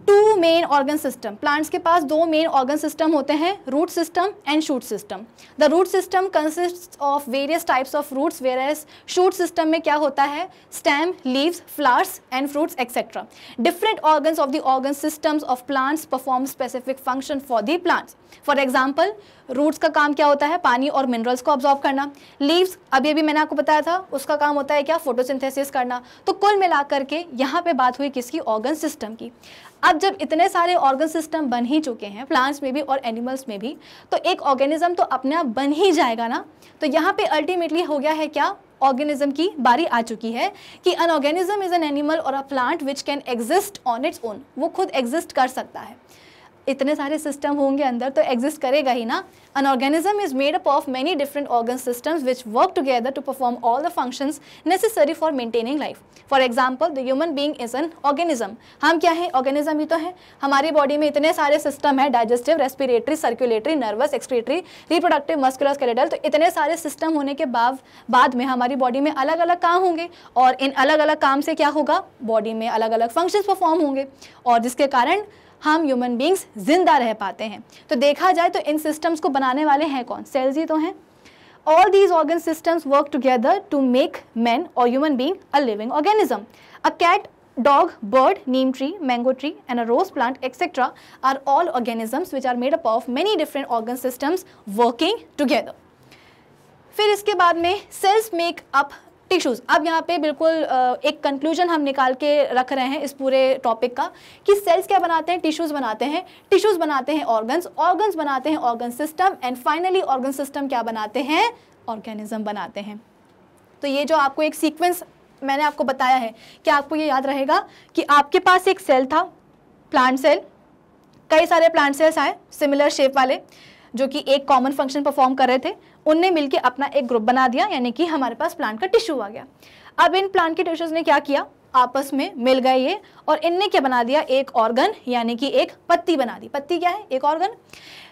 two main organ system plants के पास दो मेन ऑर्गन सिस्टम होते हैं root system and shoot system the root system consist of various types of roots whereas shoot system में क्या होता है? Stem leaves flowers and fruits etcetera different organs of the organ systems of plants perform specific function for the plants for example roots का काम क्या होता है? पानी और मिनरल्स को ऑब्जॉर्व करना. लीव्स अभी अभी मैंने आपको बताया था, उसका काम होता है क्या? फोटोसिंथेसिस करना. तो कुल मिलाकर के यहाँ पे बात हुई किसकी? ऑर्गन सिस्टम की. अब जब इतने सारे ऑर्गन सिस्टम बन ही चुके हैं प्लांट्स में भी और एनिमल्स में भी तो एक ऑर्गेनिज्म तो अपने आप बन ही जाएगा ना? तो यहाँ पे अल्टीमेटली हो गया है क्या? ऑर्गेनिज्म की बारी आ चुकी है कि an organism is an animal और a plant which can exist on its own वो खुद एग्जिस्ट कर सकता है। इतने सारे सिस्टम होंगे अंदर तो एग्जिस्ट करेगा ही ना। An organism is made up of many different organ systems which work together to perform all the functions necessary for maintaining life for example, the human being is an organism हम क्या है? Organism ही तो है। हमारी body में इतने सारे system है digestive respiratory circulatory nervous excretory reproductive muscular skeletal तो इतने सारे सिस्टम होने के बाद बाद में हमारी बॉडी में अलग अलग काम होंगे। और इन अलग अलग काम से क्या होगा? बॉडी में अलग अलग फ़ंक्शंस परफॉर्म होंगे। और जिसके कारण हम ह्यूमन बींग्स ज़िंदा रह पाते हैं। तो देखा जाए तो इन सिस्टम्स को बनाने वाले हैं कौन? सेल्स ही तो हैं। All these organ systems work together to make man और human being a living organism a cat dog bird neem tree mango tree and a rose plant etcetera are all organisms which are made up of many different organ systems working together फिर इसके बाद में sales make up tissues अब यहाँ पे बिल्कुल एक conclusion हम निकाल के रख रहे हैं इस पूरे टॉपिक का कि सेल्स क्या बनाते हैं? टिश्यूज़ बनाते हैं। टिश्यूज़ बनाते हैं ऑर्गन्स ऑर्गन्स बनाते हैं organ system and finally organ system क्या बनाते हैं? ऑर्गेनिज्म बनाते हैं। तो ये जो आपको एक सीक्वेंस मैंने आपको बताया है कि आपको ये याद रहेगा कि आपके पास एक सेल था प्लांट सेल कई सारे प्लांट सेल्स आए सिमिलर शेप वाले, जो कि एक कॉमन फ़ंक्शन परफॉर्म कर रहे थे। उनने मिलकर अपना एक ग्रुप बना दिया, यानी कि हमारे पास प्लांट का टिश्यू आ गया। अब इन प्लांट के टिश्यूज ने क्या किया? आपस में मिल गए ये, और इनने क्या बना दिया? एक ऑर्गन यानी कि एक पत्ती बना दी। पत्ती क्या है? एक ऑर्गन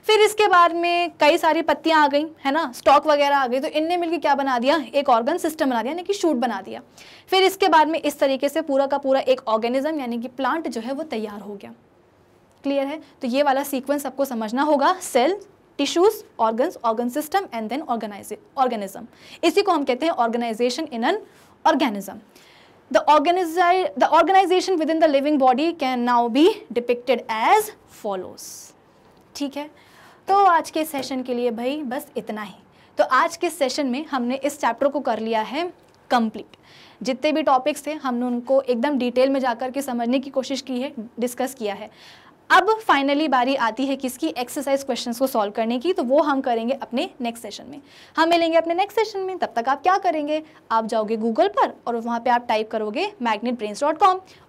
फिर इसके बाद में कई सारी पत्तियाँ आ गई, है ना? स्टॉक वगैरह आ गई तो इनने मिलकर क्या बना दिया? एक ऑर्गन सिस्टम बना दिया, यानी कि शूट बना दिया। फिर इसके बाद में इस तरीके से पूरा का पूरा एक ऑर्गेनिज्म यानी कि प्लांट जो है, वो तैयार हो गया। क्लियर है? तो ये वाला सीक्वेंस आपको समझना होगा cell tissues organs organ system and then organism इसी को हम कहते हैं organization in an organism the, organizi- the organization within the living body can now be depicted as follows. ठीक है? तो आज के सेशन के लिए भाई बस इतना ही। तो आज के सेशन में हमने इस चैप्टर को कर लिया है कंप्लीट जितने भी टॉपिक्स थे हमने उनको एकदम डिटेल में जाकर के समझने की कोशिश की है डिस्कस किया है। अब फाइनली बारी आती है किसकी एक्सरसाइज क्वेश्चंस को सॉल्व करने की तो वो हम करेंगे अपने नेक्स्ट सेशन में। हम मिलेंगे अपने नेक्स्ट सेशन में, तब तक आप क्या करेंगे? आप जाओगे गूगल पर और वहाँ पे आप टाइप करोगे मैग्नेट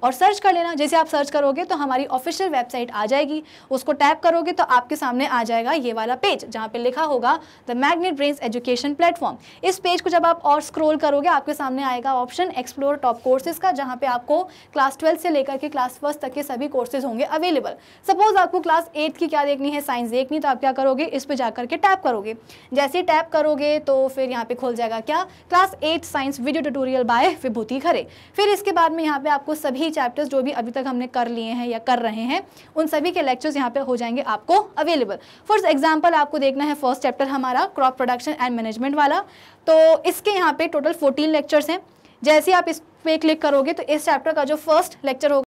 और सर्च कर लेना। जैसे आप सर्च करोगे तो हमारी ऑफिशियल वेबसाइट आ जाएगी। उसको टैप करोगे तो आपके सामने आ जाएगा ये वाला पेज जहाँ पे लिखा होगा the magnet brains education platform इस पेज को जब आप और स्क्रोल करोगे, आपके सामने आएगा ऑप्शन एक्सप्लोर टॉप कोर्सेज का, जहाँ पे आपको क्लास ट्वेल्थ से लेकर के क्लास फ़र्स्ट तक के सभी कोर्सेज होंगे अवेलेबल सपोज़ आपको क्लास एट्थ की क्या देखनी है? साइंस देखनी तो आप क्या करोगे? इस पर जाकर के टैप करोगे। जैसे ही टैप करोगे तो फिर यहाँ पे खुल जाएगा क्या? Class eight science video tutorial by Vibhuti Khare फिर इसके बाद में यहाँ पे आपको सभी चैप्टर्स जो भी अभी तक हमने कर लिए हैं या कर रहे हैं, उन सभी के लेक्चर्स यहाँ पे हो जाएँगे आपको अवेलेबल फॉर एग्ज़ाम्पल आपको देखना है फ़र्स्ट चैप्टर हमारा क्रॉप प्रोडक्शन एंड मैनेजमेंट वाला। तो इसके यहाँ पे टोटल फोर्टीन लेक्चर्स हैं। जैसे आप इस पे क्लिक करोगे तो इस चैप्टर का जो फ़र्स्ट लेक्चर होगा